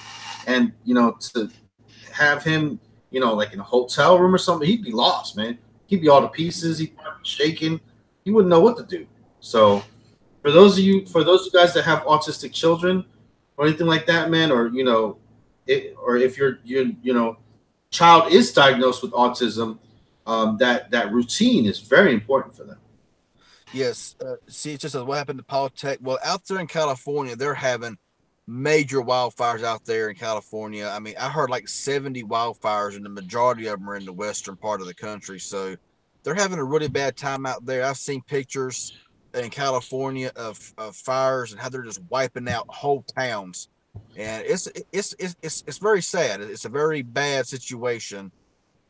S1: And you know, to have him, you know, like in a hotel room or something, he'd be lost, man. He'd be all to pieces. He'd be shaking. He wouldn't know what to do. So, for those of you, for those of you guys that have autistic children or anything like that, man, or you know, it, or if your you you know, child is diagnosed with autism, um, that that routine is very important for them.
S2: Yes. Uh, see, it's just what happened to Paul. Well, out there in California, they're having major wildfires out there in California. I mean, I heard like 70 wildfires, and the majority of them are in the western part of the country. So they're having a really bad time out there. I've seen pictures in California of, of fires and how they're just wiping out whole towns. And it's, it's it's it's it's very sad. It's a very bad situation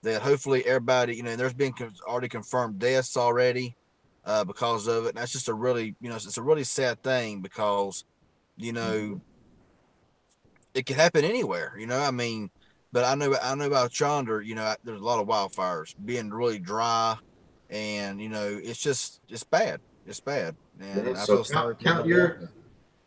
S2: that hopefully everybody, you know, there's been already confirmed deaths already uh, because of it. And that's just a really, you know, it's a really sad thing because, you know, it could happen anywhere, you know. I mean, but I know I know about yonder, you know, there's a lot of wildfires being really dry, and you know, it's just it's bad. It's bad. And
S1: yeah, so count, count your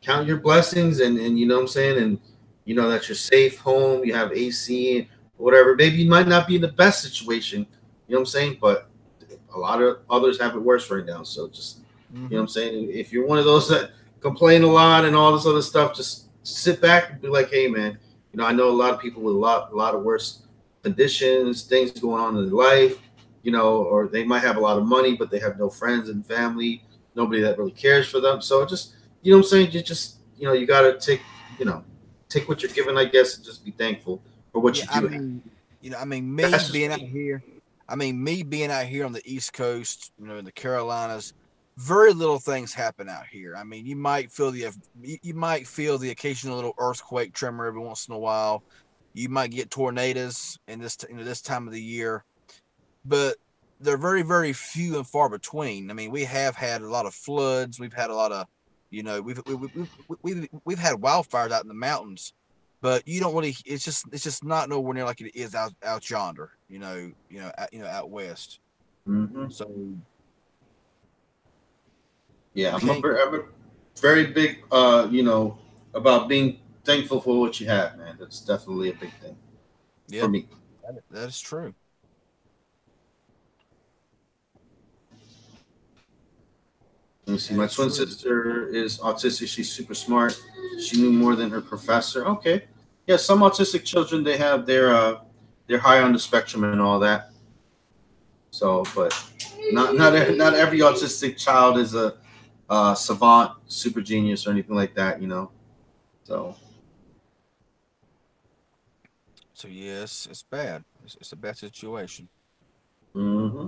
S1: count your blessings, and and you know what I'm saying, and you know that you're safe home, you have AC, whatever. Maybe you might not be in the best situation, you know what I'm saying, but a lot of others have it worse right now. So just mm-hmm. you know what I'm saying. If you're one of those that complain a lot and all this other stuff, just sit back and be like, hey man, you know, I know a lot of people with a lot, a lot of worse conditions, things going on in their life, you know, or they might have a lot of money, but they have no friends and family, nobody that really cares for them. So just, you know what I'm saying? You just, you know, you gotta take, you know, take what you're given, I guess, and just be thankful what yeah, you do.
S2: I mean, you know, I mean, me being out here, I mean, me being out here on the East Coast, you know, in the Carolinas, very little things happen out here. I mean, you might feel the you might feel the occasional little earthquake tremor every once in a while. You might get tornadoes in this you know, this time of the year, but they're very very few and far between. I mean, we have had a lot of floods. We've had a lot of, you know, we've we've we've, we've, we've had wildfires out in the mountains, but you don't really. It's just it's just not nowhere near like it is out out yonder. You know, you know, out, you know, out west. Mm-hmm. So
S1: yeah, I'm, a, I'm a very big, uh, you know, about being thankful for what you have, man. That's definitely a big thing yeah, for me.
S2: that is true.
S1: Let me see. My twin sister is autistic. She's super smart. She knew more than her professor. Okay. Yeah, some autistic children they have their uh they're high on the spectrum and all that. So, but not not not every autistic child is a uh, savant, super genius, or anything like that. You know. So.
S2: So yes, it's bad. It's, it's a bad situation.
S1: hmm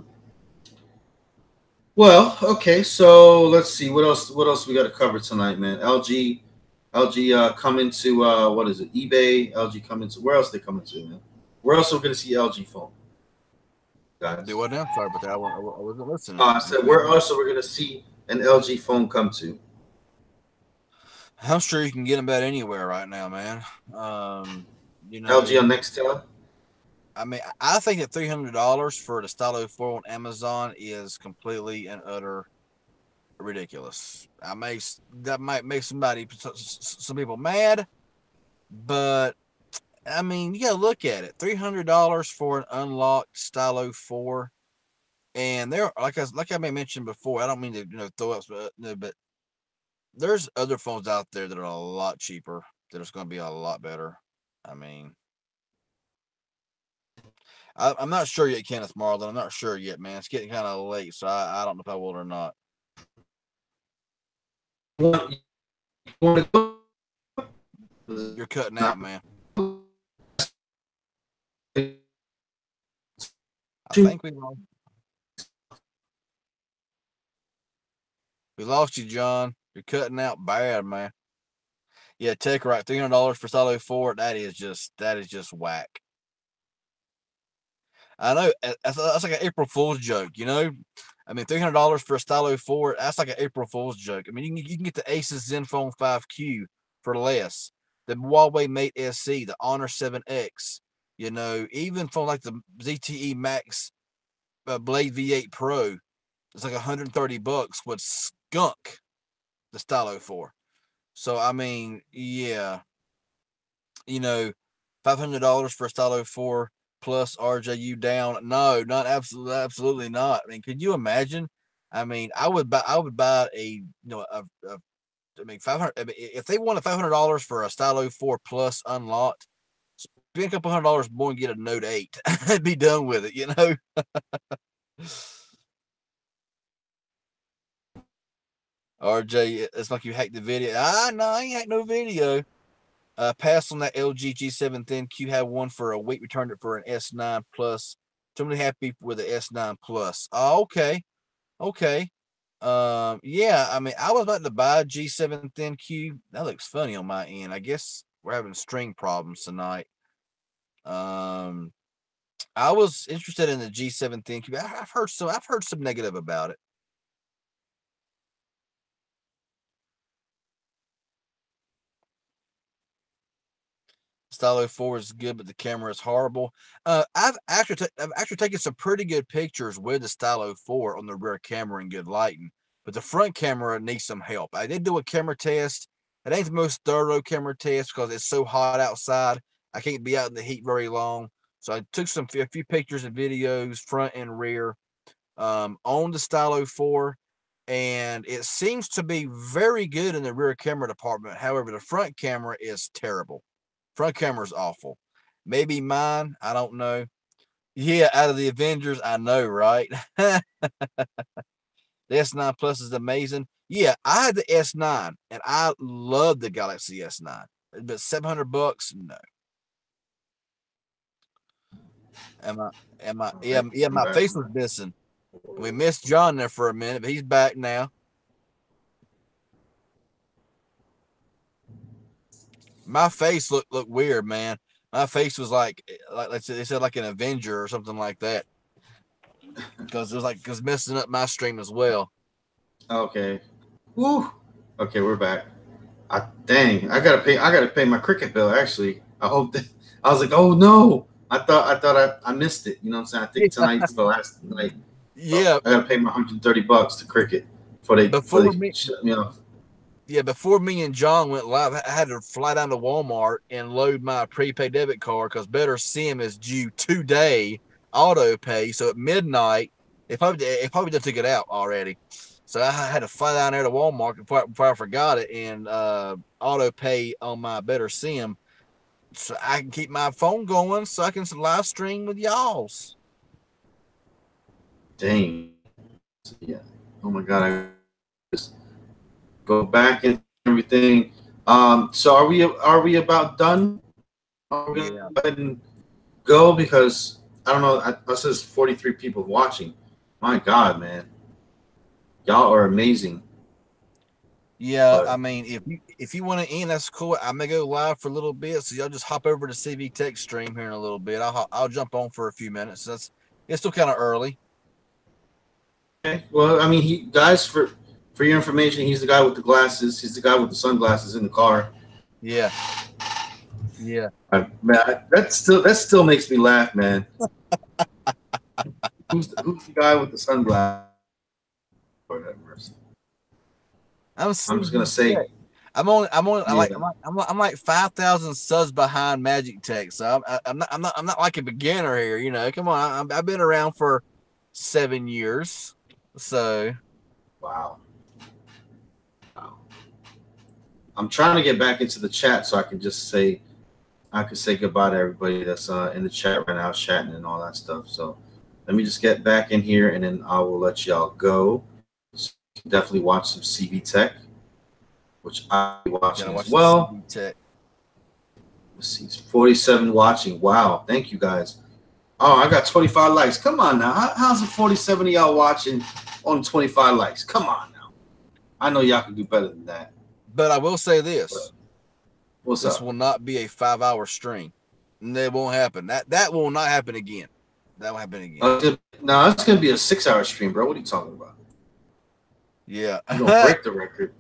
S1: Well, okay. So let's see what else. What else we got to cover tonight, man? LG, LG uh, coming to uh, what is it? eBay. LG coming to where else they coming to, man? Where else are we gonna see LG phone?
S2: Guys. What now? Sorry about that. I, wasn't listening.
S1: Uh, I said where else are we gonna see an LG phone come to?
S2: I'm sure you can get them about anywhere right now, man. Um, you know,
S1: LG on Nextel.
S2: I mean, I think that three hundred dollars for the Stylo Four on Amazon is completely and utter ridiculous. I may that might make somebody some people mad, but I mean, you gotta look at it. Three hundred dollars for an unlocked Stylo Four, and there, like I like I may mentioned before, I don't mean to you know throw up, uh, but, but there's other phones out there that are a lot cheaper that is going to be a lot better. I mean, I, am not sure yet, Kenneth Marlin. I'm not sure yet, man. It's getting kind of late, so I, I don't know if I will or not. You're cutting out, man. I think we lost. We lost you, John. You're cutting out bad, man. Yeah, take right. Three hundred dollars for Stylo Four. That is just that is just whack. I know that's, like an April Fool's joke, you know. I mean, three hundred dollars for a Stylo Four. That's like an April Fool's joke. I mean, you can, you can get the Asus Zenfone 5Q for less. The Huawei Mate SE, the Honor 7X, you know, even for like the ZTE Max uh, Blade V8 Pro, it's like 130 bucks with skunk the Stylo 4. So I mean, yeah, you know, five hundred dollars for a Stylo 4 plus RJU down. No, not absolutely, absolutely not. I mean, could you imagine? I mean, I would buy, I would buy a, you know, a, a I mean, five hundred. I mean, if they wanted five hundred dollars for a Stylo Four Plus unlocked, spend a couple hundred dollars more and get a Note 8. be done with it, you know? RJ, it's like you hacked the video. Ah, no, I ain't hacked no video. Uh, passed on that LG G7 ThinQ. Had one for a week, returned it for an S9 Plus. Totally happy with the S9 Plus. Oh, okay. Okay. Um, yeah, I mean, I was about to buy G7 ThinQ. That looks funny on my end. I guess we're having string problems tonight. Um, I was interested in the G7 thing. I've heard so I've heard some negative about it. Stylo 4 is good, but the camera is horrible. Uh, I've actually I've actually taken some pretty good pictures with the Stylo 4 on the rear camera in good lighting, but the front camera needs some help. I did do a camera test. It ain't the most thorough camera test because it's so hot outside. I can't be out in the heat very long. So I took some a few pictures and videos, front and rear, um, on the Stylo 4, and it seems to be very good in the rear camera department. However, the front camera is terrible. Front camera is awful. Maybe mine, I don't know. Yeah, out of the Avengers, I know, right? the S9 Plus is amazing. Yeah, I had the S9 and I love the Galaxy S9. But 700 bucks, no. Am I, am I, yeah yeah my face was missing. We missed John there for a minute, but he's back now. My face looked looked weird, man. My face was like eh, like let's say they said like an Avenger or something like that. Because it was like because messing up my stream as well.
S1: Okay. Woo. Okay, we're back. I dang, I gotta pay. I gotta pay my cricket bill. Actually, I hope that. I was like, oh no, I thought I thought I, I missed it. You know what I'm saying? I think tonight's the last night.
S2: Yeah,
S1: I gotta pay my 130 bucks to cricket for they before, before they me, shut me off.
S2: Yeah, before me and John went live, I had to fly down to Walmart and load my prepaid debit card because Better Sim is due today auto pay. So at midnight, it probably it probably just took it out already. So I had to fly down there to Walmart before, before I forgot it and uh, auto pay on my better sim so I can keep my phone going so I can live stream with y'all's.
S1: Dang. Yeah. Oh my god. I just go back and everything. Um, so are we are we about done? Are we yeah. and go because I don't know. Us says 43 people watching. My God, man y'all are amazing.
S2: Yeah, but, I mean, if you if you want to end, that's cool. I may go live for a little bit, so y'all just hop over to CV Tech stream here in a little bit. I'll I'll jump on for a few minutes. That's it's still kind of early.
S1: Okay. Well, I mean, he guys for for your information, he's the guy with the glasses. He's the guy with the sunglasses in the car.
S2: Yeah. Yeah.
S1: I, man, that still that still makes me laugh, man. who's the, who's the guy with the sunglasses? Lord have mercy. I'm, I'm just gonna say.
S2: I'm only, I'm only, yeah. like, I'm like, I'm like, I'm like five thousand subs behind Magic Tech, so I'm, I'm not, I'm not, I'm not like a beginner here. You know, come on, I, I've been around for seven years, so.
S1: Wow. I'm trying to get back into the chat so I can just say, I can say goodbye to everybody that's uh, in the chat right now, chatting and all that stuff. So let me just get back in here, and then I will let y'all go definitely watch some CV Tech, which watching watch as well. Let's see, 47 watching. Wow, thank you guys. Oh, I got 25 likes. Come on now. How, how's the 47 of y'all watching on 25 likes? Come on now. I know y'all can do better than that.
S2: But I will say this. What's this up? will not be a five hour stream. That won't happen. That that will not happen again. That will happen again. Uh,
S1: no, it's gonna be a six hour stream, bro. What are you talking about?
S2: Yeah.
S1: You're gonna break the record.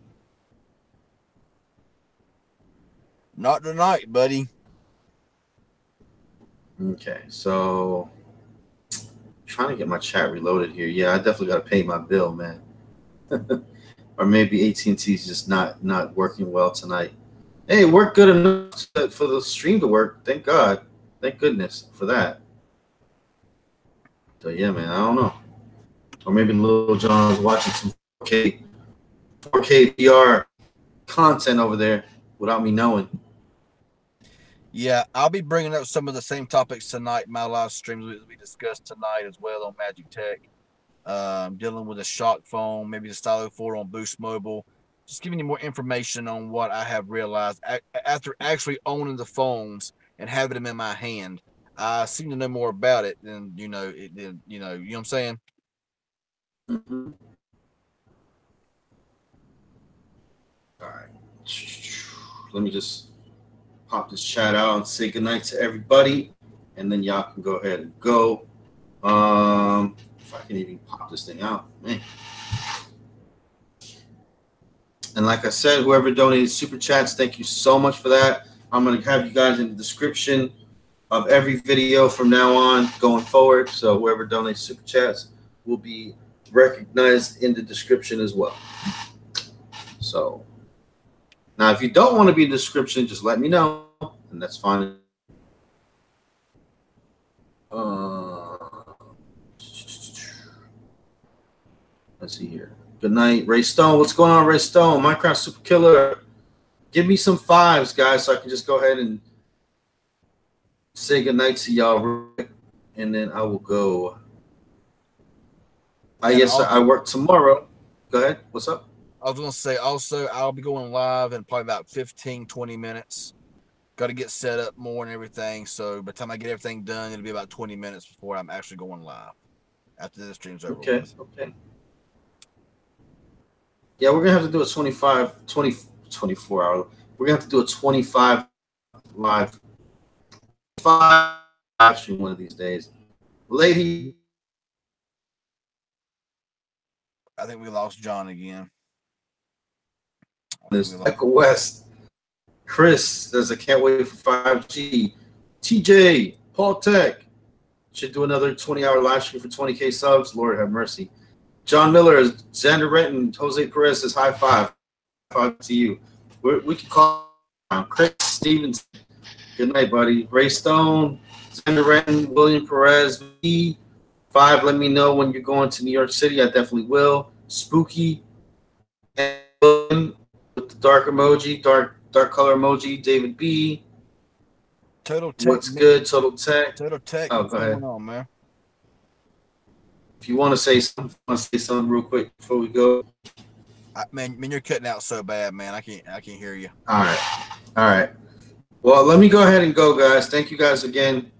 S2: Not tonight, buddy.
S1: Okay, so trying to get my chat reloaded here. Yeah, I definitely got to pay my bill, man. or maybe AT&T is just not not working well tonight. Hey, it worked good enough for the stream to work. Thank God. Thank goodness for that. So yeah, man, I don't know. Or maybe Little John was watching some 4K 4K VR content over there without me knowing.
S2: Yeah, I'll be bringing up some of the same topics tonight my live streams we discussed tonight as well on Magic Tech. Um, dealing with a Schok phone, maybe the Stylo 4 on Boost Mobile. Just giving you more information on what I have realized after actually owning the phones and having them in my hand. I seem to know more about it than you know. It, than, you know, you know what I'm saying. Mm-hmm.
S1: All right. Let me just pop this chat out and say goodnight to everybody. And then y'all can go ahead and go. Um, if I can even pop this thing out, man. And like I said, whoever donated super chats, thank you so much for that. I'm to have you guys in the description of every video from now on going forward. So whoever donates super chats will be recognized in the description as well. So now, if you don't want to be in the description, just let me know, and that's fine. Let's see here. Good night, Ray Stone. What's going on, Ray Stone? Minecraft Super Killer. Give me some fives, guys, so I can just go ahead and say good night to y'all, and then I will go. I guess I work tomorrow. Go ahead. What's up?
S2: I was going to say also, I'll be going live in probably about 15, 20 minutes. Got to get set up more and everything. So by the time I get everything done, it'll be about 20 minutes before I'm actually going live after the stream's over.
S1: Okay. With. Okay. Yeah, we're going to have to do a 25, 20, 24 hour. We're going to have to do a 25 live, five stream one of these days. Lady.
S2: I think we lost John again.
S1: There's Echo West. Chris says, I can't wait for 5G. TJ, Paul Tech should do another 20 hour live stream for 20K subs. Lord have mercy. John Miller, is Xander Renton, Jose Perez says, high five. High five to you. We're, we can call Chris Stevens. Good night, buddy. Ray Stone, Xander Renton, William Perez, V. Five, let me know when you're going to New York City. I definitely will. Spooky with the dark emoji, dark dark color emoji. David B.
S2: Total Tech.
S1: What's good? Total Tech.
S2: Total Tech.
S1: Oh, go ahead.
S2: going on, man?
S1: If you want to say something, want to say something real quick before we go.
S2: I, man, man, you're cutting out so bad, man. I can't, I can't hear you.
S1: All right. All right. Well, let me go ahead and go, guys. Thank you guys again.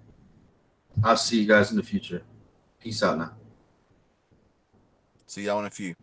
S1: I'll see you guys in the future. Peace out now.
S2: See y'all in a few.